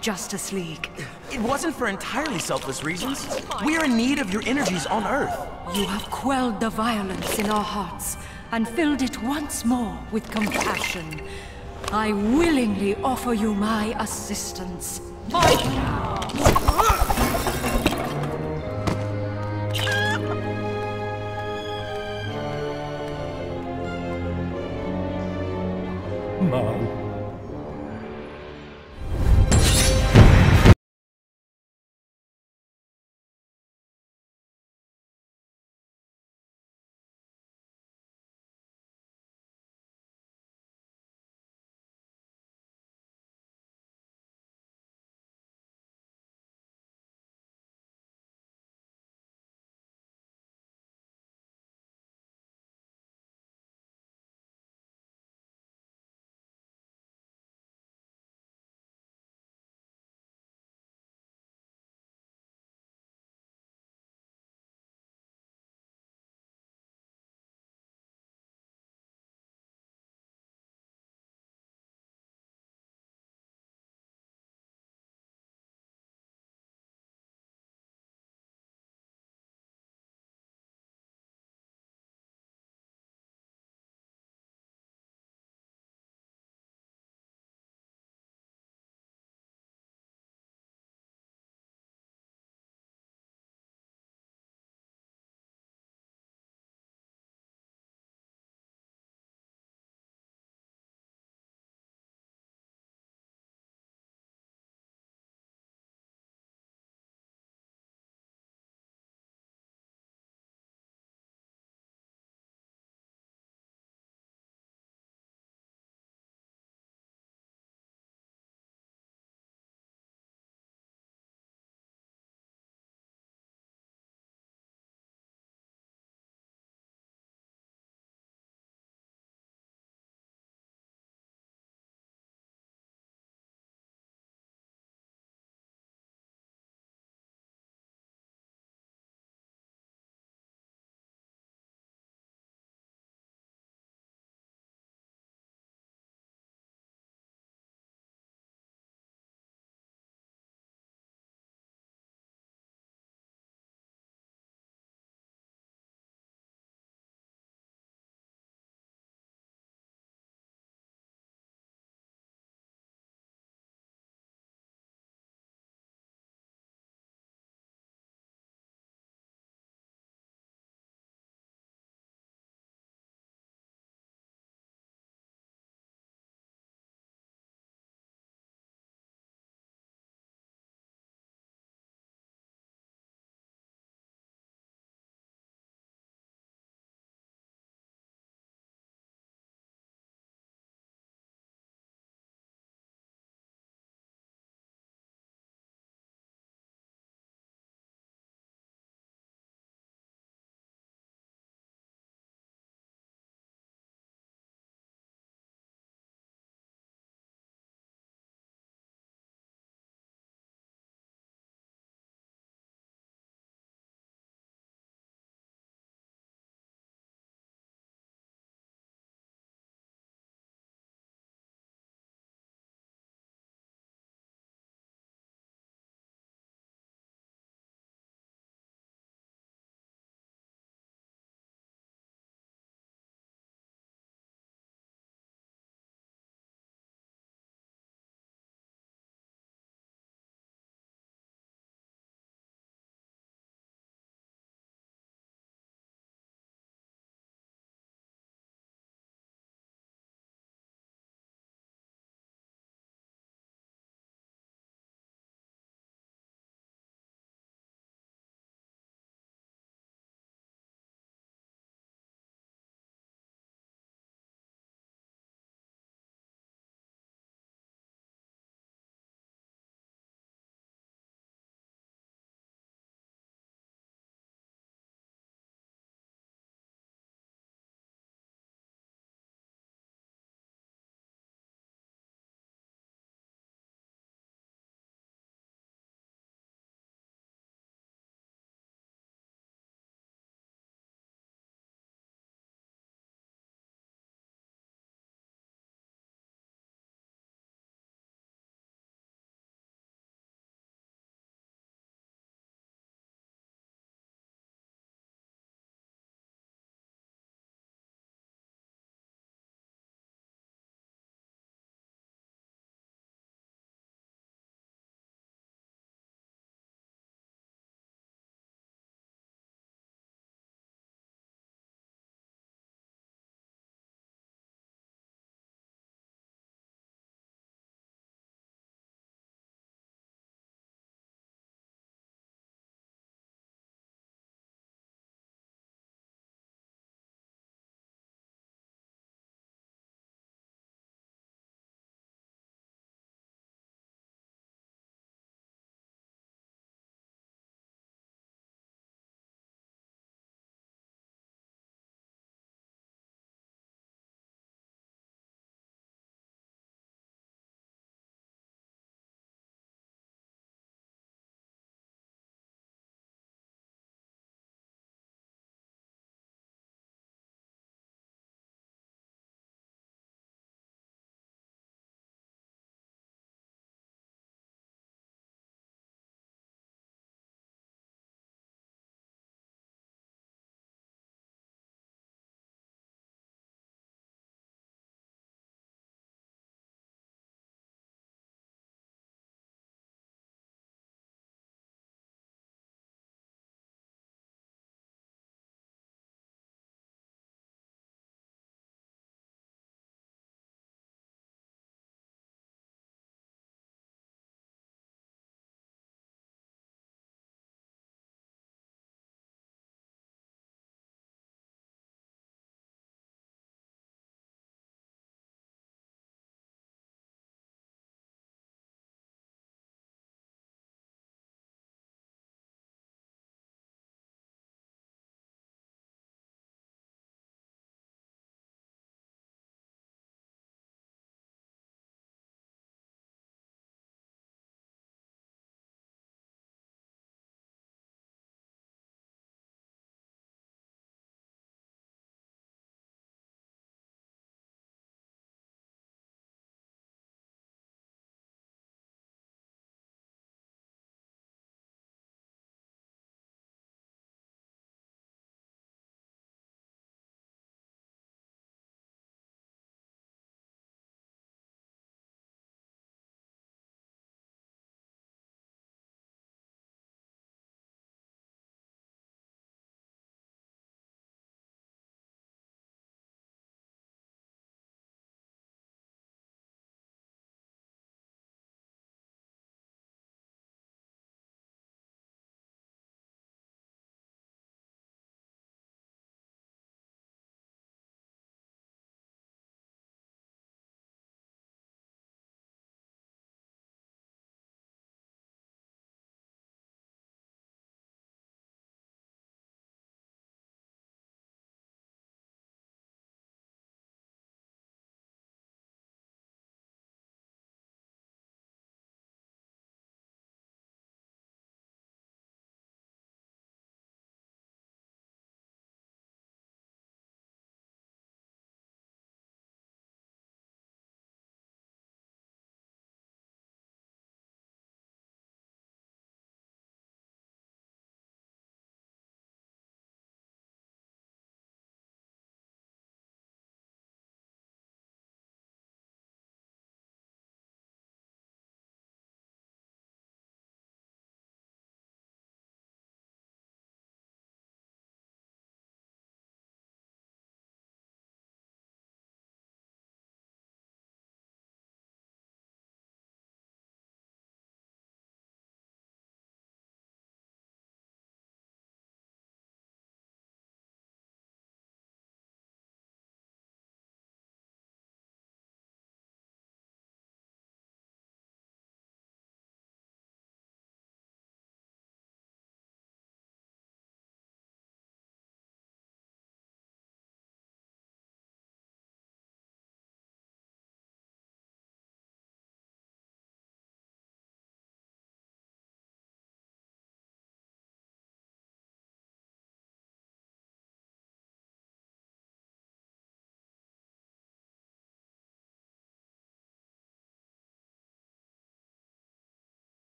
Speaker 17: Justice League.
Speaker 8: It wasn't for entirely selfless reasons. We're in need of your energies on Earth.
Speaker 17: You have quelled the violence in our hearts and filled it once more with compassion. I willingly offer you my assistance.
Speaker 19: Mom.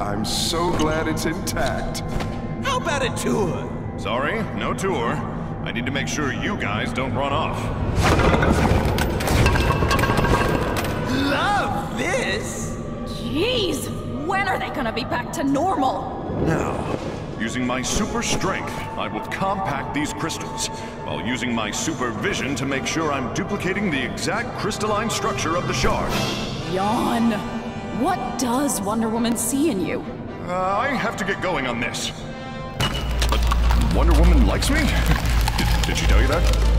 Speaker 7: I'm so glad it's intact.
Speaker 8: How about a tour?
Speaker 1: Sorry, no tour. I need to make sure you guys don't run off.
Speaker 8: Love this!
Speaker 4: Jeez, when are they gonna be back to normal?
Speaker 1: Now, using my super strength, I will compact these crystals, while using my super vision to make sure I'm duplicating the exact crystalline structure of the shard.
Speaker 4: Yawn. What does Wonder Woman see in you?
Speaker 1: Uh, I have to get going on this. But Wonder Woman likes me? did, did she tell you that?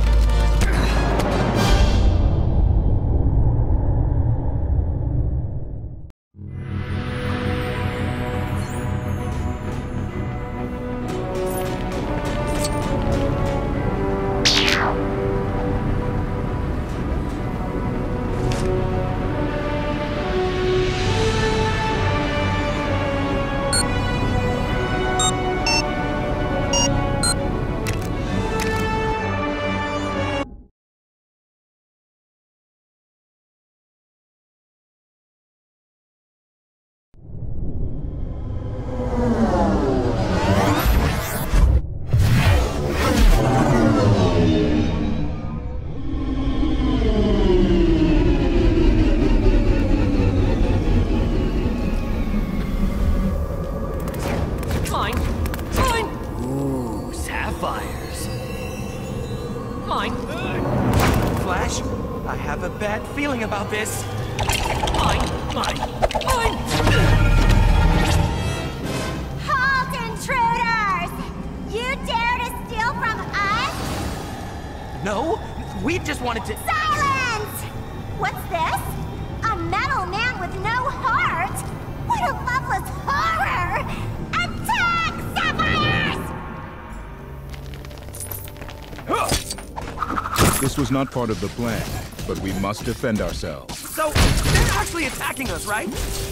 Speaker 5: Not part of the plan, but we must defend ourselves.
Speaker 8: So, they're actually attacking us, right?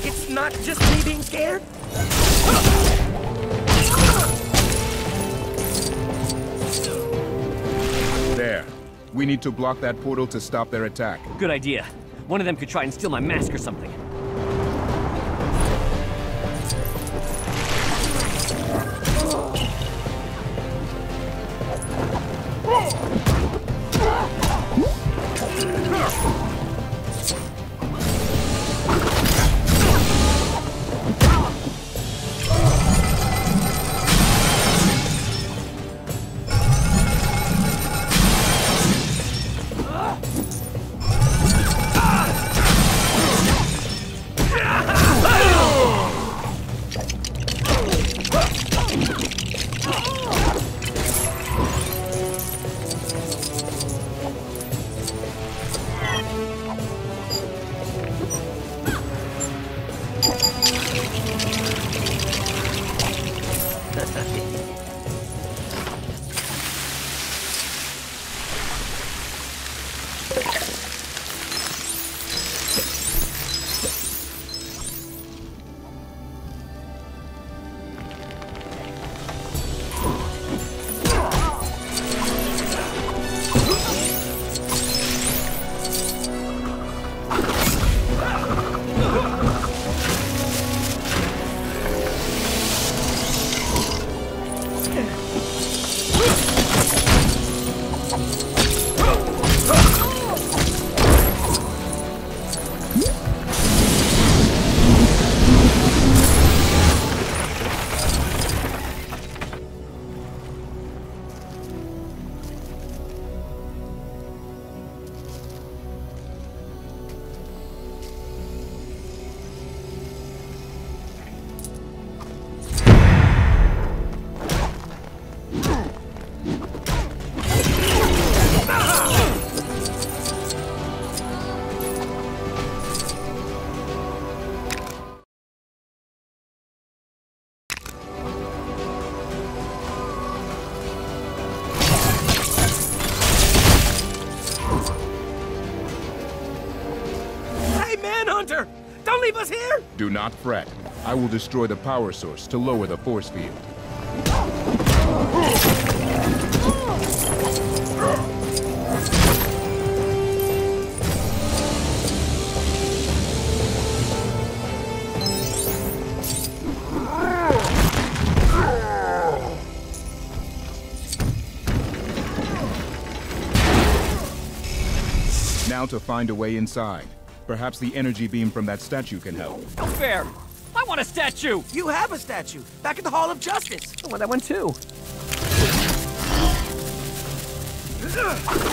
Speaker 8: It's not just me being scared?
Speaker 5: There. We need to block that portal to stop their attack.
Speaker 6: Good idea. One of them could try and steal my mask or something.
Speaker 8: leave us here?
Speaker 5: Do not fret. I will destroy the power source to lower the force field. Now to find a way inside. Perhaps the energy beam from that statue can help.
Speaker 20: No fair! I want a statue!
Speaker 8: You have a statue, back at the Hall of Justice.
Speaker 20: Oh, I want that one too.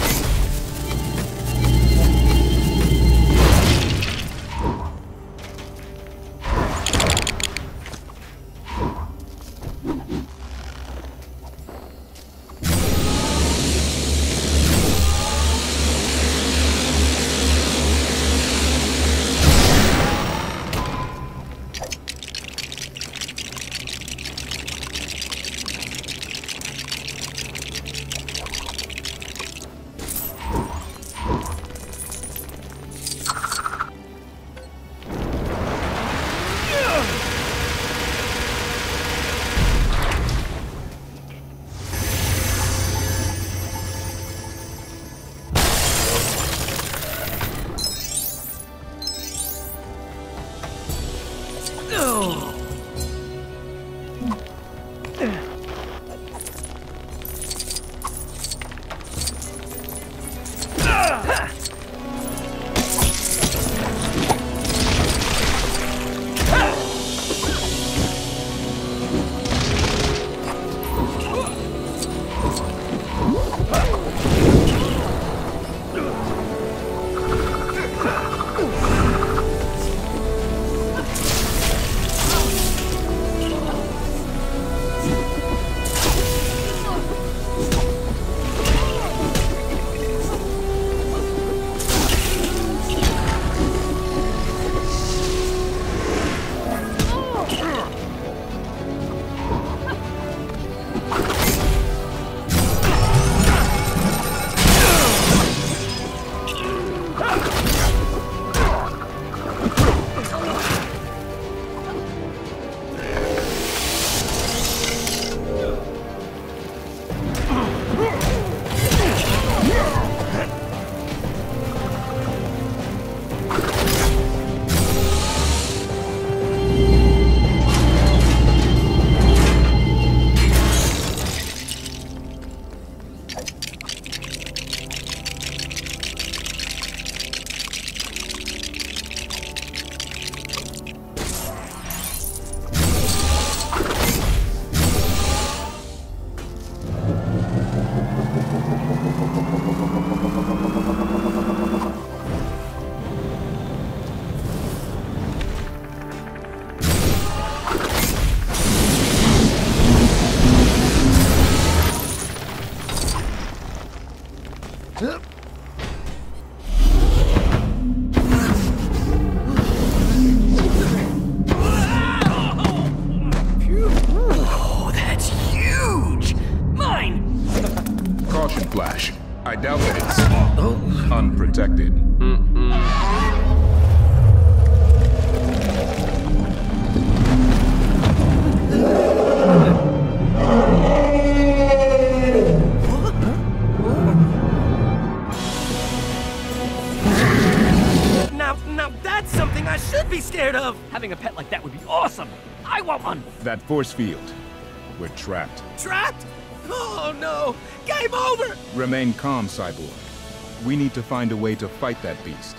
Speaker 6: Oh,
Speaker 5: force field. We're trapped.
Speaker 8: Trapped? Oh no! Game over!
Speaker 5: Remain calm, Cyborg. We need to find a way to fight that beast.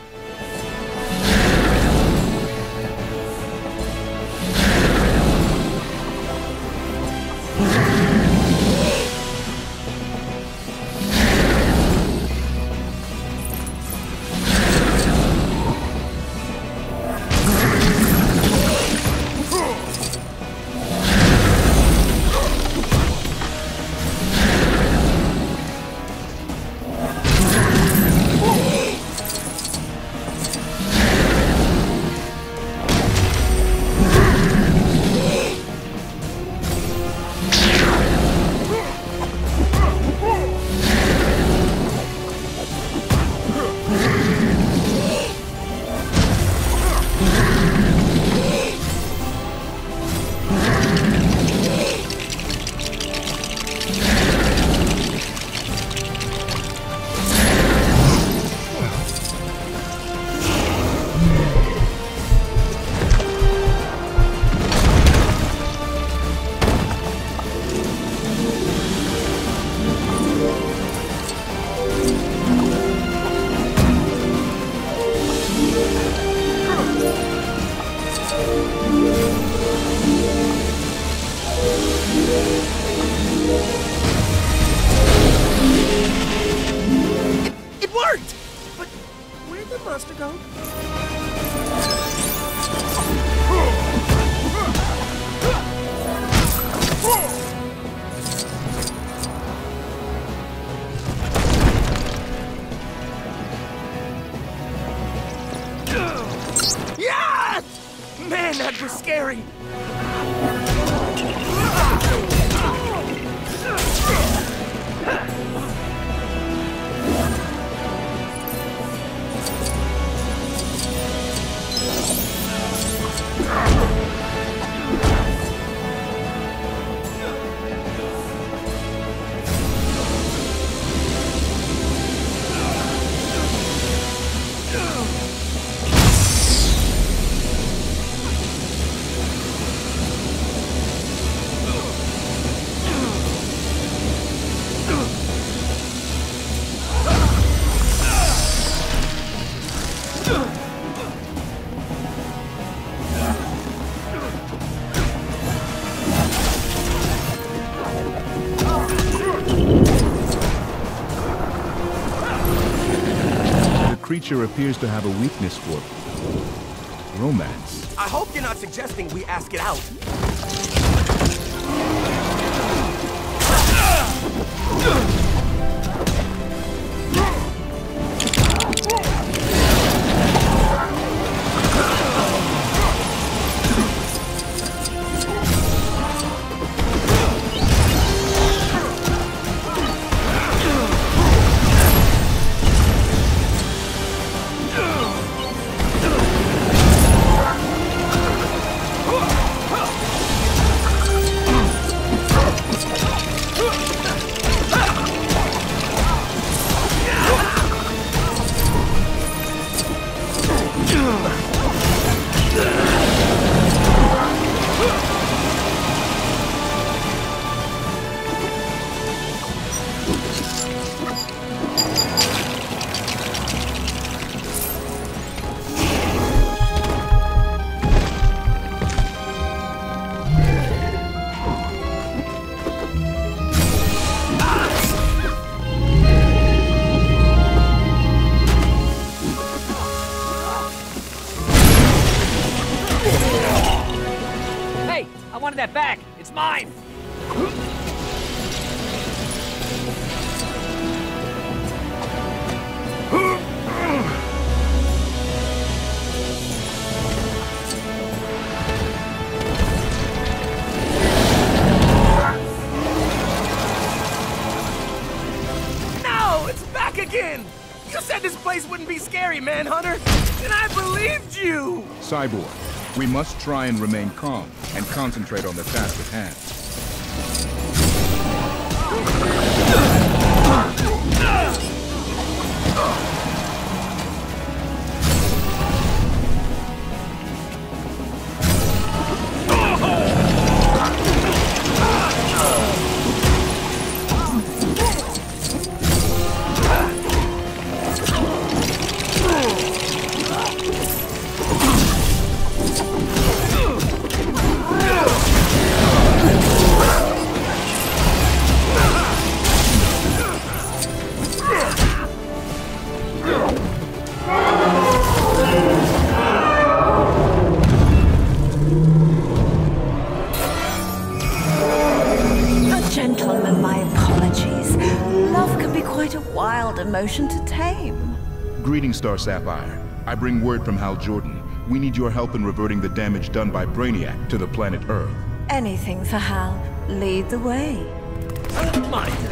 Speaker 5: Creature appears to have a weakness for romance.
Speaker 8: I hope you're not suggesting we ask it out.
Speaker 3: wanted that back. It's mine.
Speaker 8: No, it's back again! You said this place wouldn't be scary, Manhunter, and I believed you!
Speaker 5: Cyborg, we must try and remain calm and concentrate on the task at hand. Star Sapphire. I bring word from Hal Jordan. We need your help in reverting the damage done by Brainiac to the planet Earth.
Speaker 21: Anything for Hal. Lead the way.
Speaker 3: Oh, Mine. Mine.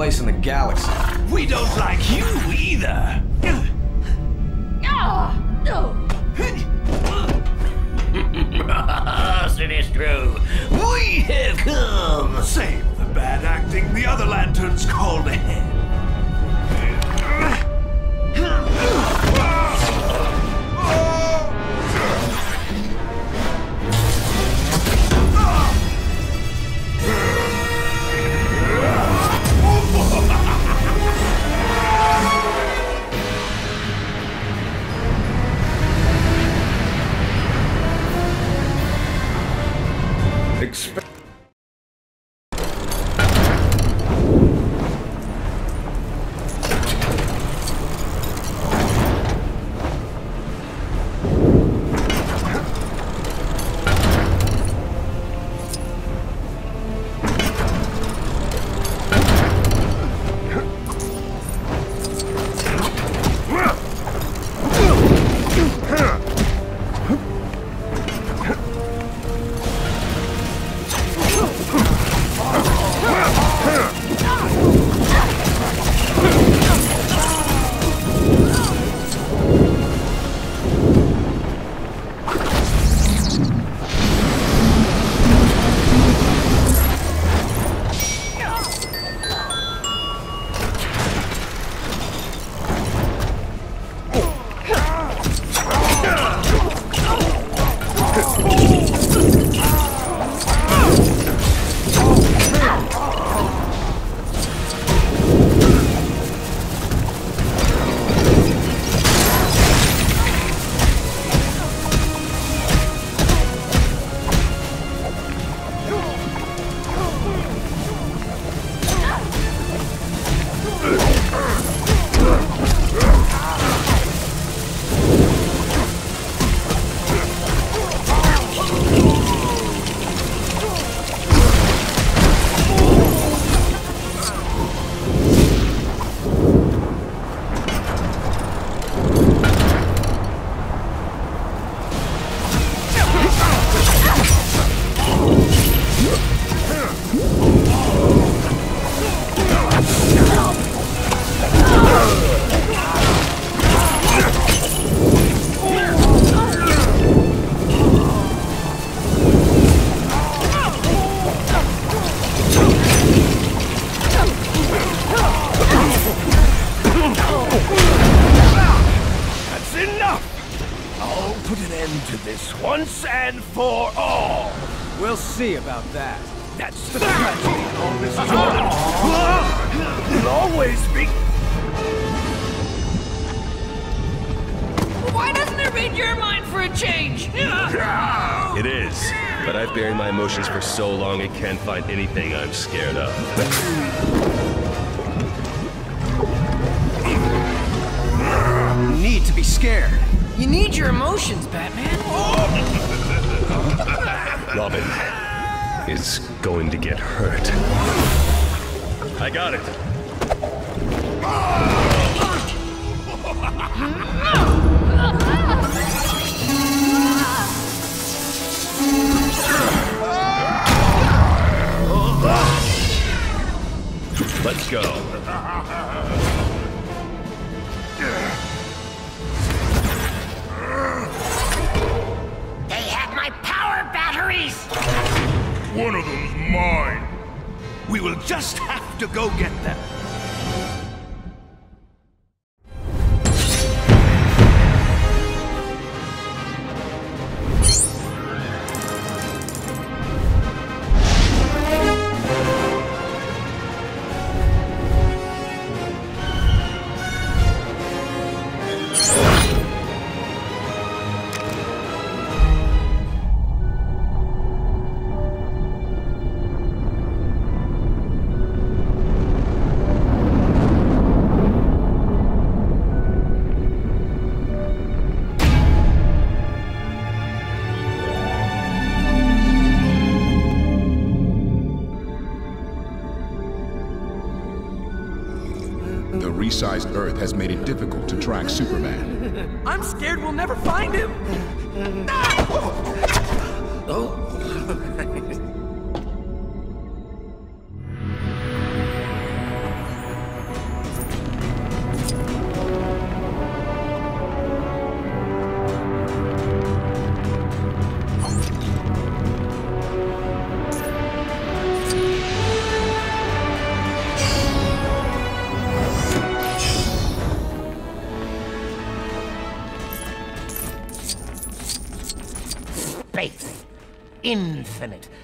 Speaker 6: Place in the galaxy.
Speaker 5: Earth has made it difficult to track Superman.
Speaker 22: I'm scared we'll never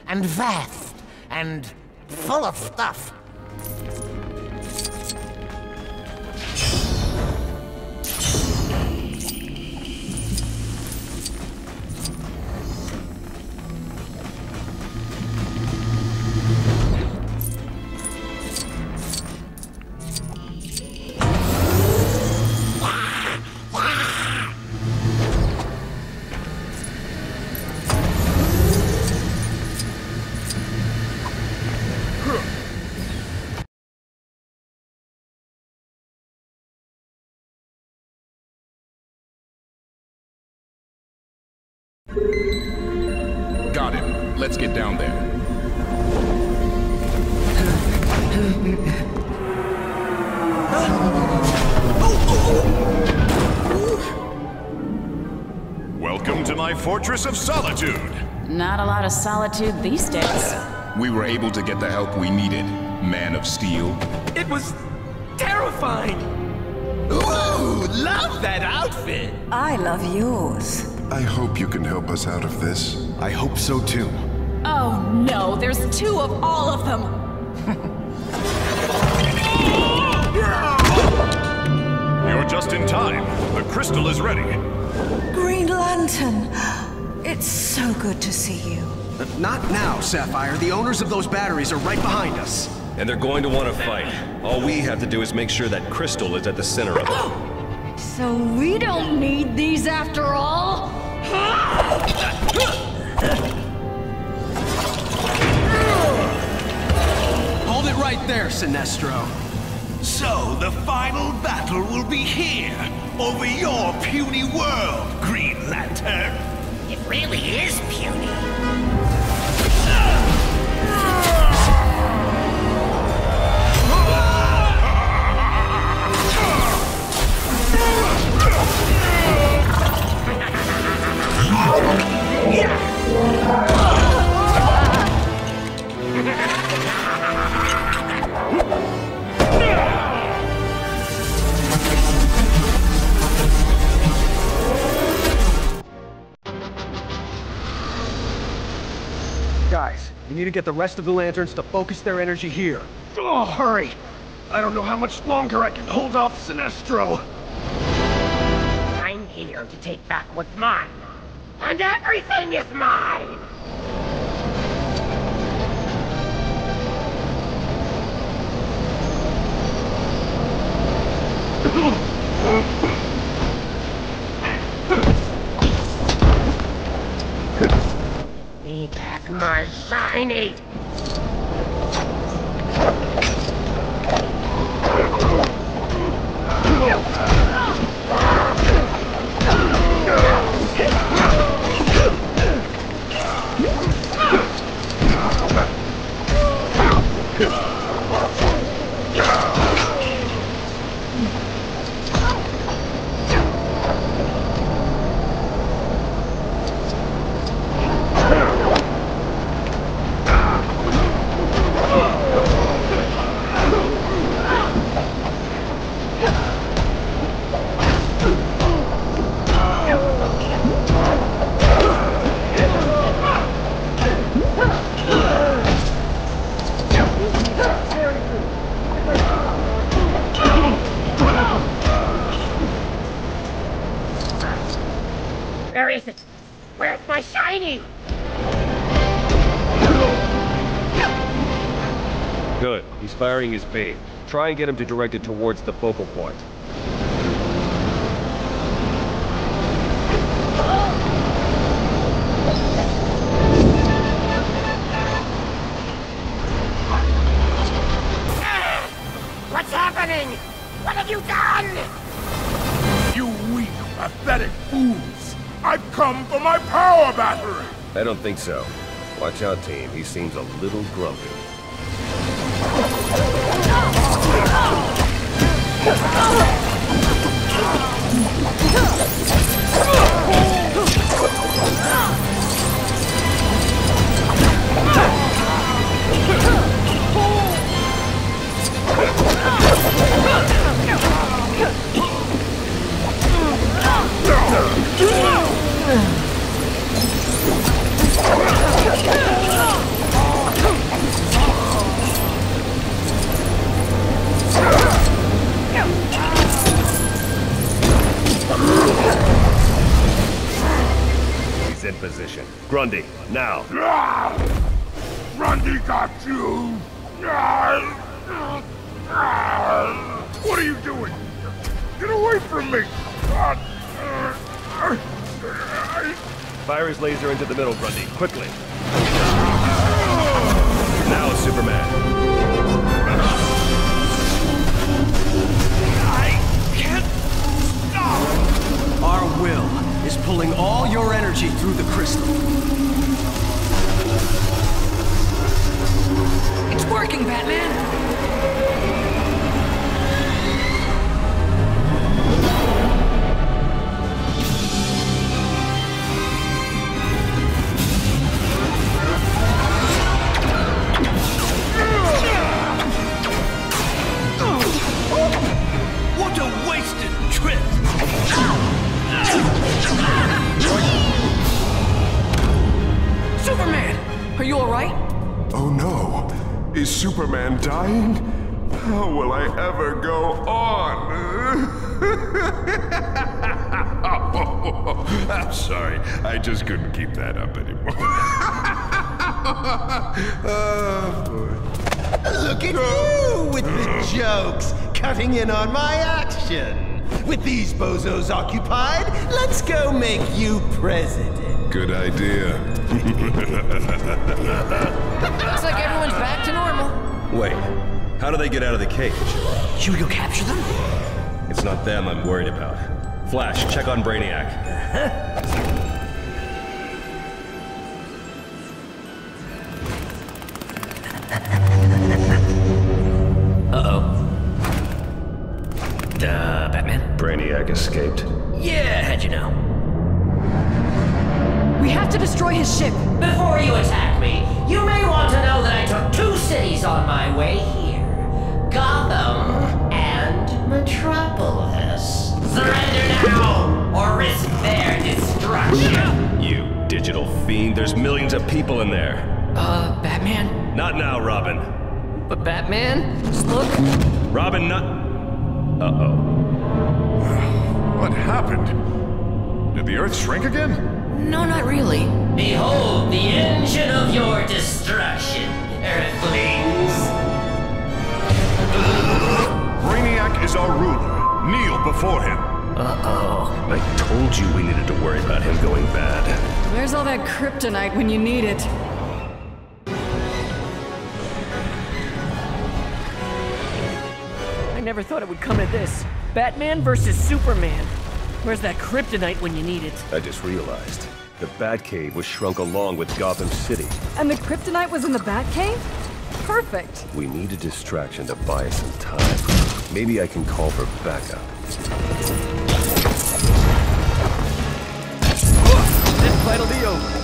Speaker 3: and vast
Speaker 1: my Fortress of Solitude.
Speaker 10: Not a lot of solitude these days.
Speaker 5: We were able to get the help we needed, Man of Steel.
Speaker 22: It was terrifying. Ooh, love that outfit.
Speaker 21: I love yours.
Speaker 7: I hope you can help us out of this.
Speaker 12: I hope so too.
Speaker 10: Oh no, there's two of all of them.
Speaker 1: You're just in time. The crystal is ready.
Speaker 21: Green Lantern. It's so good to see you.
Speaker 12: Uh, Not now, Sapphire. The owners of those batteries are right behind us.
Speaker 2: And they're going to want to fight. All we have to do is make sure that Crystal is at the center of it.
Speaker 4: So we don't need these after all?
Speaker 12: Hold it right there, Sinestro.
Speaker 8: So the final battle will be here, over your puny world, Green Lantern
Speaker 3: really is puny.
Speaker 23: We need to get the rest of the lanterns to focus their energy here.
Speaker 24: Oh, hurry! I don't know how much longer I can hold off Sinestro.
Speaker 3: I'm here to take back what's mine. And everything is mine! Me back my shiny!
Speaker 11: Try and get him to direct it towards the focal point.
Speaker 3: What's happening? What have you done?
Speaker 13: You weak, pathetic fools! I've come for my power battery!
Speaker 2: I don't think so. Watch out, team. He seems a little grumpy.
Speaker 13: Are you
Speaker 6: alright?
Speaker 7: Oh no! Is Superman dying? How will I ever go on?
Speaker 1: I'm sorry. I just couldn't keep that up anymore.
Speaker 7: oh, boy.
Speaker 8: Look at you with the jokes, cutting in on my action. With these bozos occupied, let's go make you president.
Speaker 7: Good idea.
Speaker 6: Looks like everyone's back to normal.
Speaker 2: Wait, how do they get out of the cage?
Speaker 6: Should we go capture them?
Speaker 2: It's not them I'm worried about. Flash, check on Brainiac.
Speaker 6: Uh-oh. Uh, Batman?
Speaker 2: Brainiac escaped.
Speaker 6: Yeah, how'd you know?
Speaker 4: We have to destroy his ship.
Speaker 22: Before you attack me, you may want to know that I took two cities on my way here. Gotham and Metropolis. Surrender now, or risk their destruction.
Speaker 2: You digital fiend, there's millions of people in there.
Speaker 6: Uh, Batman? Batman?
Speaker 2: Not now, Robin.
Speaker 6: But Batman? Just look.
Speaker 2: Robin, not. Uh oh.
Speaker 1: What happened? Did the Earth shrink again?
Speaker 6: No, not really.
Speaker 22: Behold the engine of your destruction, Earthlings.
Speaker 1: Brainiac is our ruler. Kneel before him.
Speaker 2: Uh-oh. I told you we needed to worry about him going bad.
Speaker 4: Where's all that kryptonite when you need it?
Speaker 6: I never thought it would come to this. Batman versus Superman. Where's that kryptonite when you need it?
Speaker 2: I just realized. The Batcave was shrunk along with Gotham City.
Speaker 4: And the kryptonite was in the Batcave? Perfect.
Speaker 2: We need a distraction to buy us some time. Maybe I can call for backup.
Speaker 24: This fight'll be over.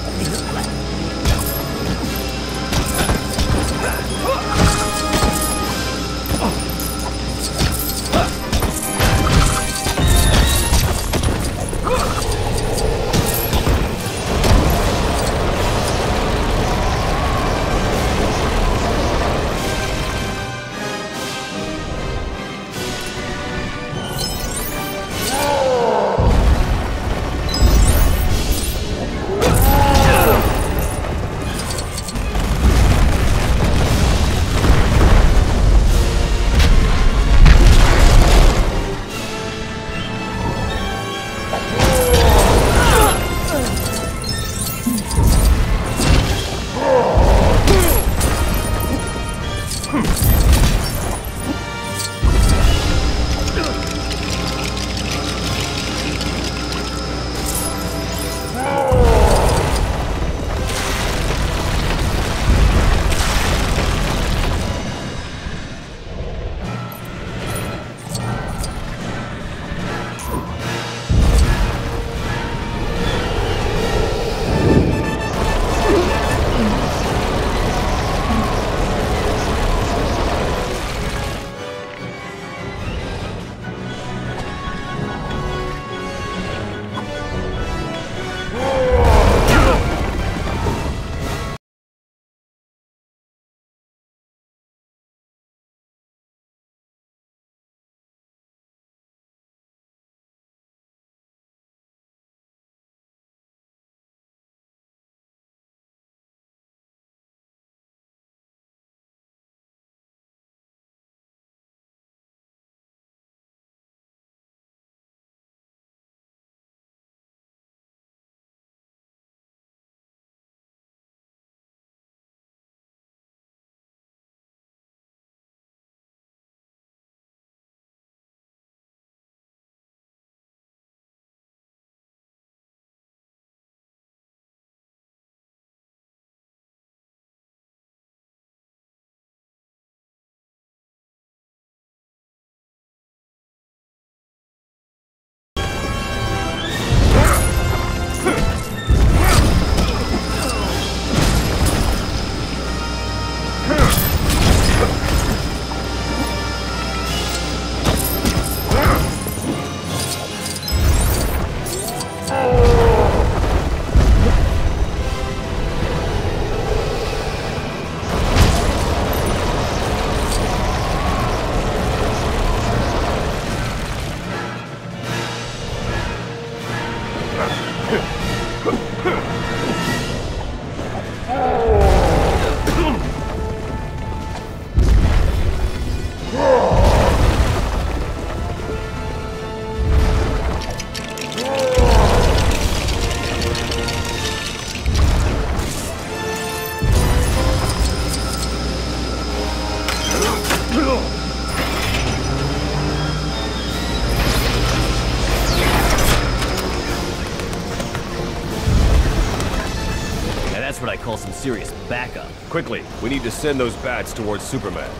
Speaker 2: Quickly, we need to send those bats towards Superman.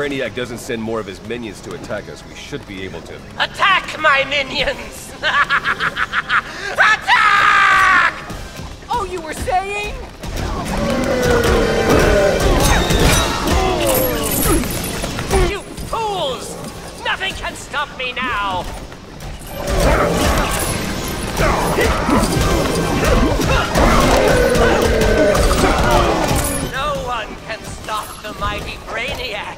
Speaker 2: Brainiac doesn't send more of his minions to attack us, we should be able to.
Speaker 3: Attack my minions!
Speaker 24: Attack! Oh, you were saying?
Speaker 3: You fools! Nothing can stop me now! No one can stop the mighty Brainiac!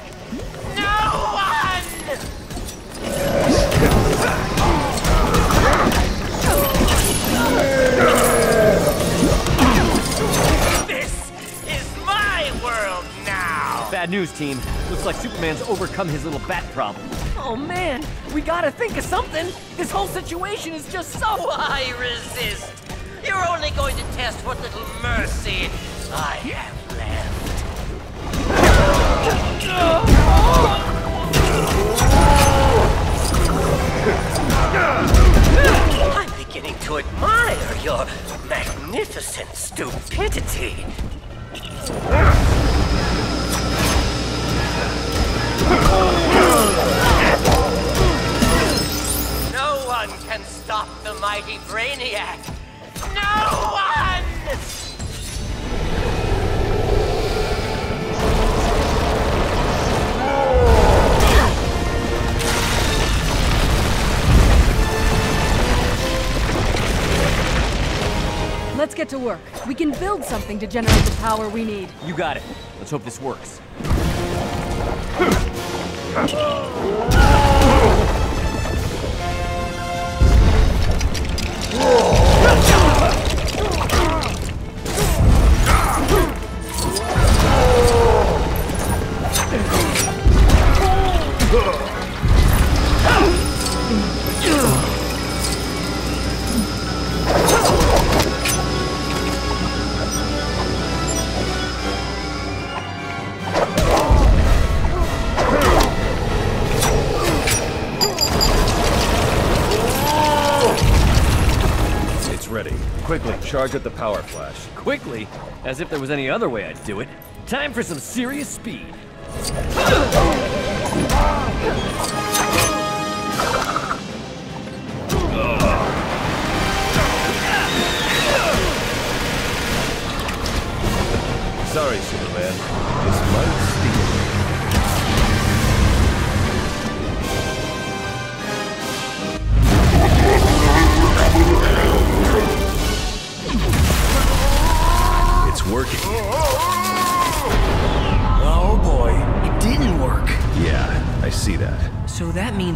Speaker 6: Bad news, team. Looks like Superman's overcome his little bat problem.
Speaker 24: Oh man, we gotta think of something. This whole situation is just so.
Speaker 3: Why resist? You're only going to test what little mercy I have left. I'm beginning to admire your magnificent stupidity. Mighty Brainiac. No one!
Speaker 4: Let's get to work. We can build something to generate the power we need.
Speaker 6: You got it. Let's hope this works.
Speaker 2: charge at the power flash.
Speaker 6: Quickly, as if there was any other way I'd do it. Time for some serious speed.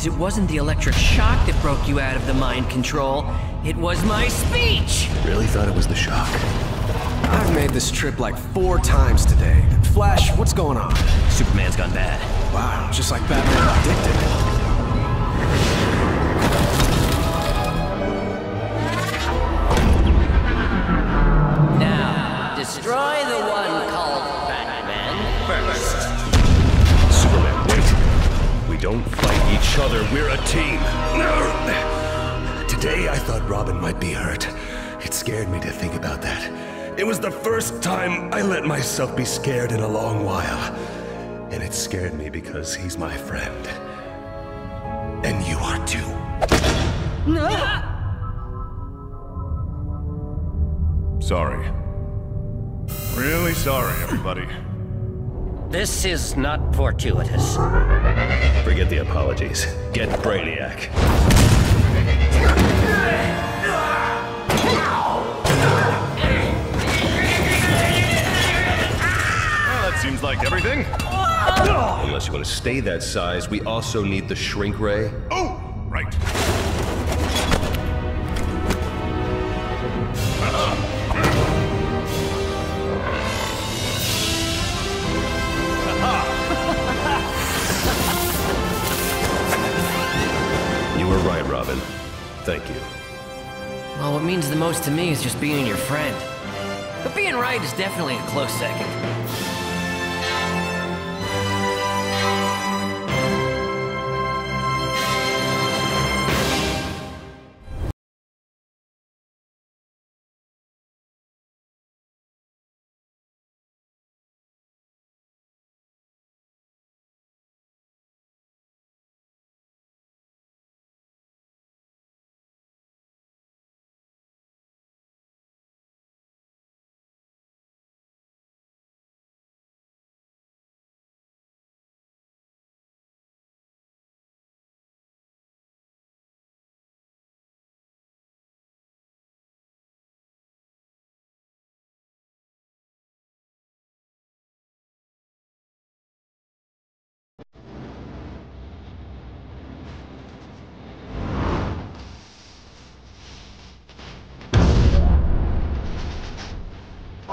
Speaker 6: It wasn't the electric shock that broke you out of the mind control. It was my speech!
Speaker 2: Really thought it was the shock.
Speaker 12: I've made this trip like four times today. Flash, what's going on?
Speaker 6: Superman's gone bad.
Speaker 12: Wow, just like Batman predicted.
Speaker 2: Fight each other, we're a team.
Speaker 25: Today I thought Robin might be hurt. It scared me to think about that. It was the first time I let myself be scared in a long while. And it scared me because he's my friend. And you are too. No!
Speaker 1: Sorry. Really sorry, everybody.
Speaker 22: This is not fortuitous.
Speaker 2: Forget the apologies. Get Brainiac.
Speaker 1: Well, that seems like everything.
Speaker 2: Unless you want to stay that size, we also need the shrink ray.
Speaker 1: Oh, right.
Speaker 6: Most to me is just being your friend. But being right is definitely a close second.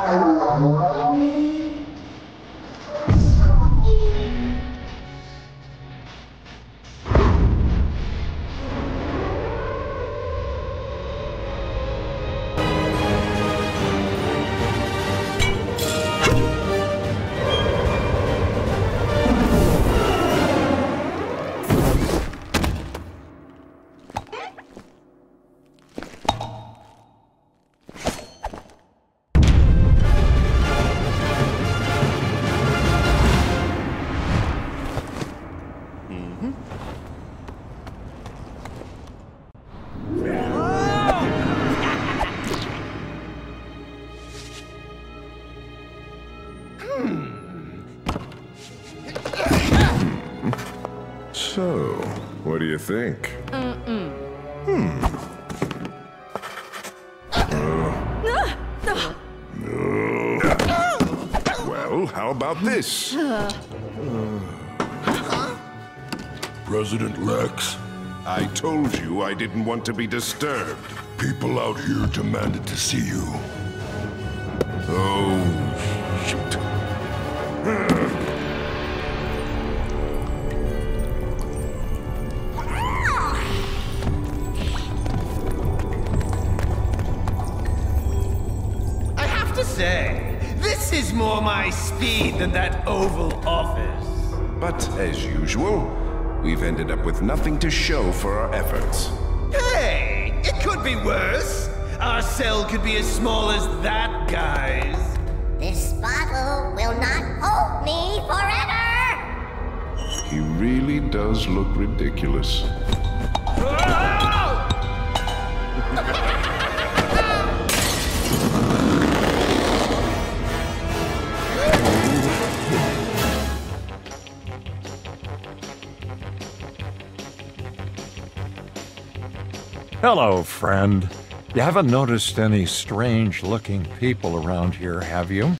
Speaker 7: 怖い。Think?
Speaker 26: Mm-mm.
Speaker 7: Hmm. Well, how about this?
Speaker 13: President Lex,
Speaker 7: I told you I didn't want to be disturbed.
Speaker 13: people out here demanded to see you.
Speaker 7: Oh,
Speaker 8: speed than that Oval Office.
Speaker 7: But as usual, we've ended up with nothing to show for our efforts.
Speaker 8: Hey, it could be worse. Our cell could be as small as that guy's.
Speaker 10: This bottle will not hold me forever!
Speaker 7: He really does look ridiculous.
Speaker 27: Hello, friend. You haven't noticed any strange looking people around here, have you?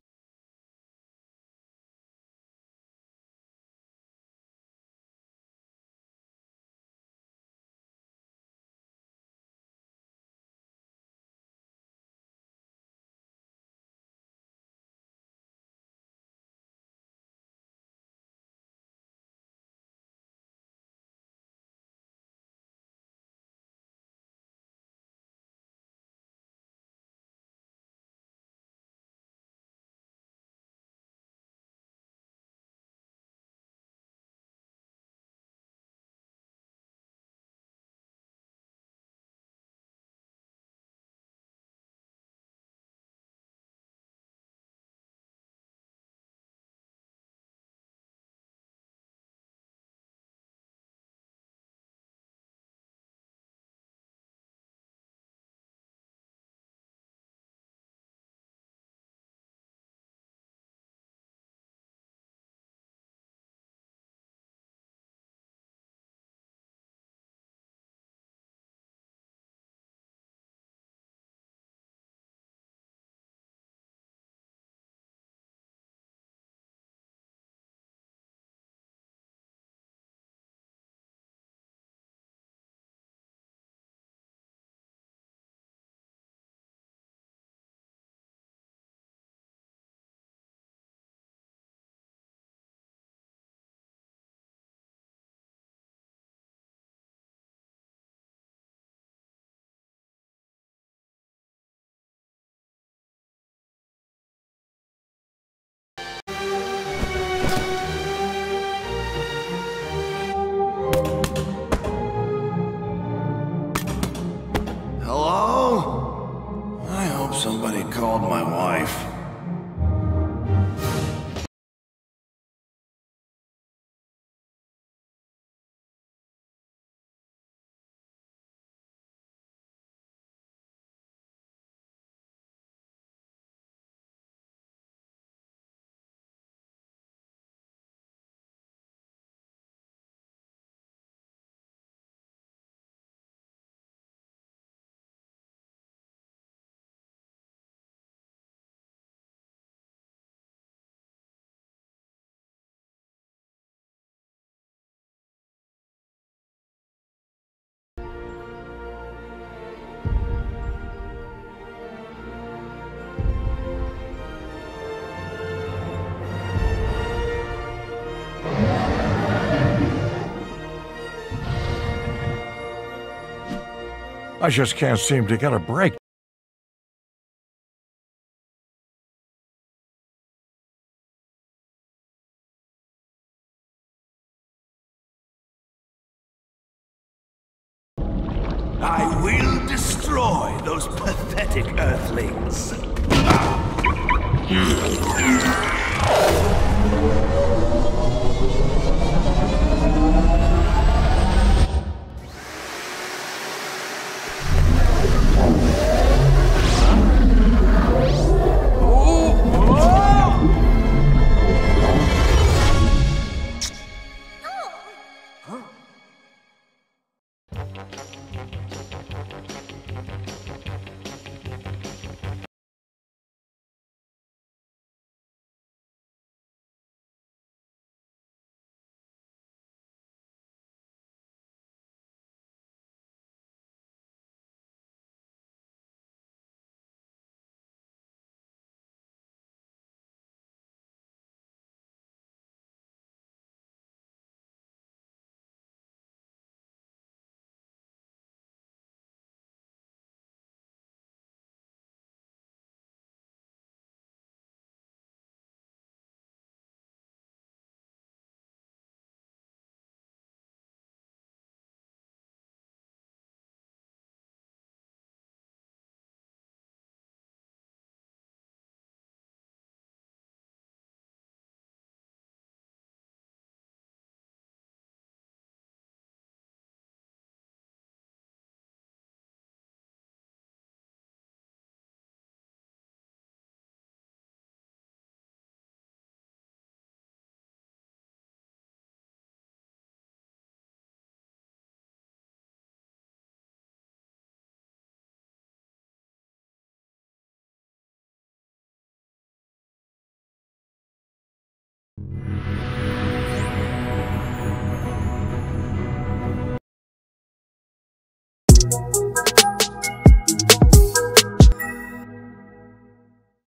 Speaker 8: I just can't seem to get a break.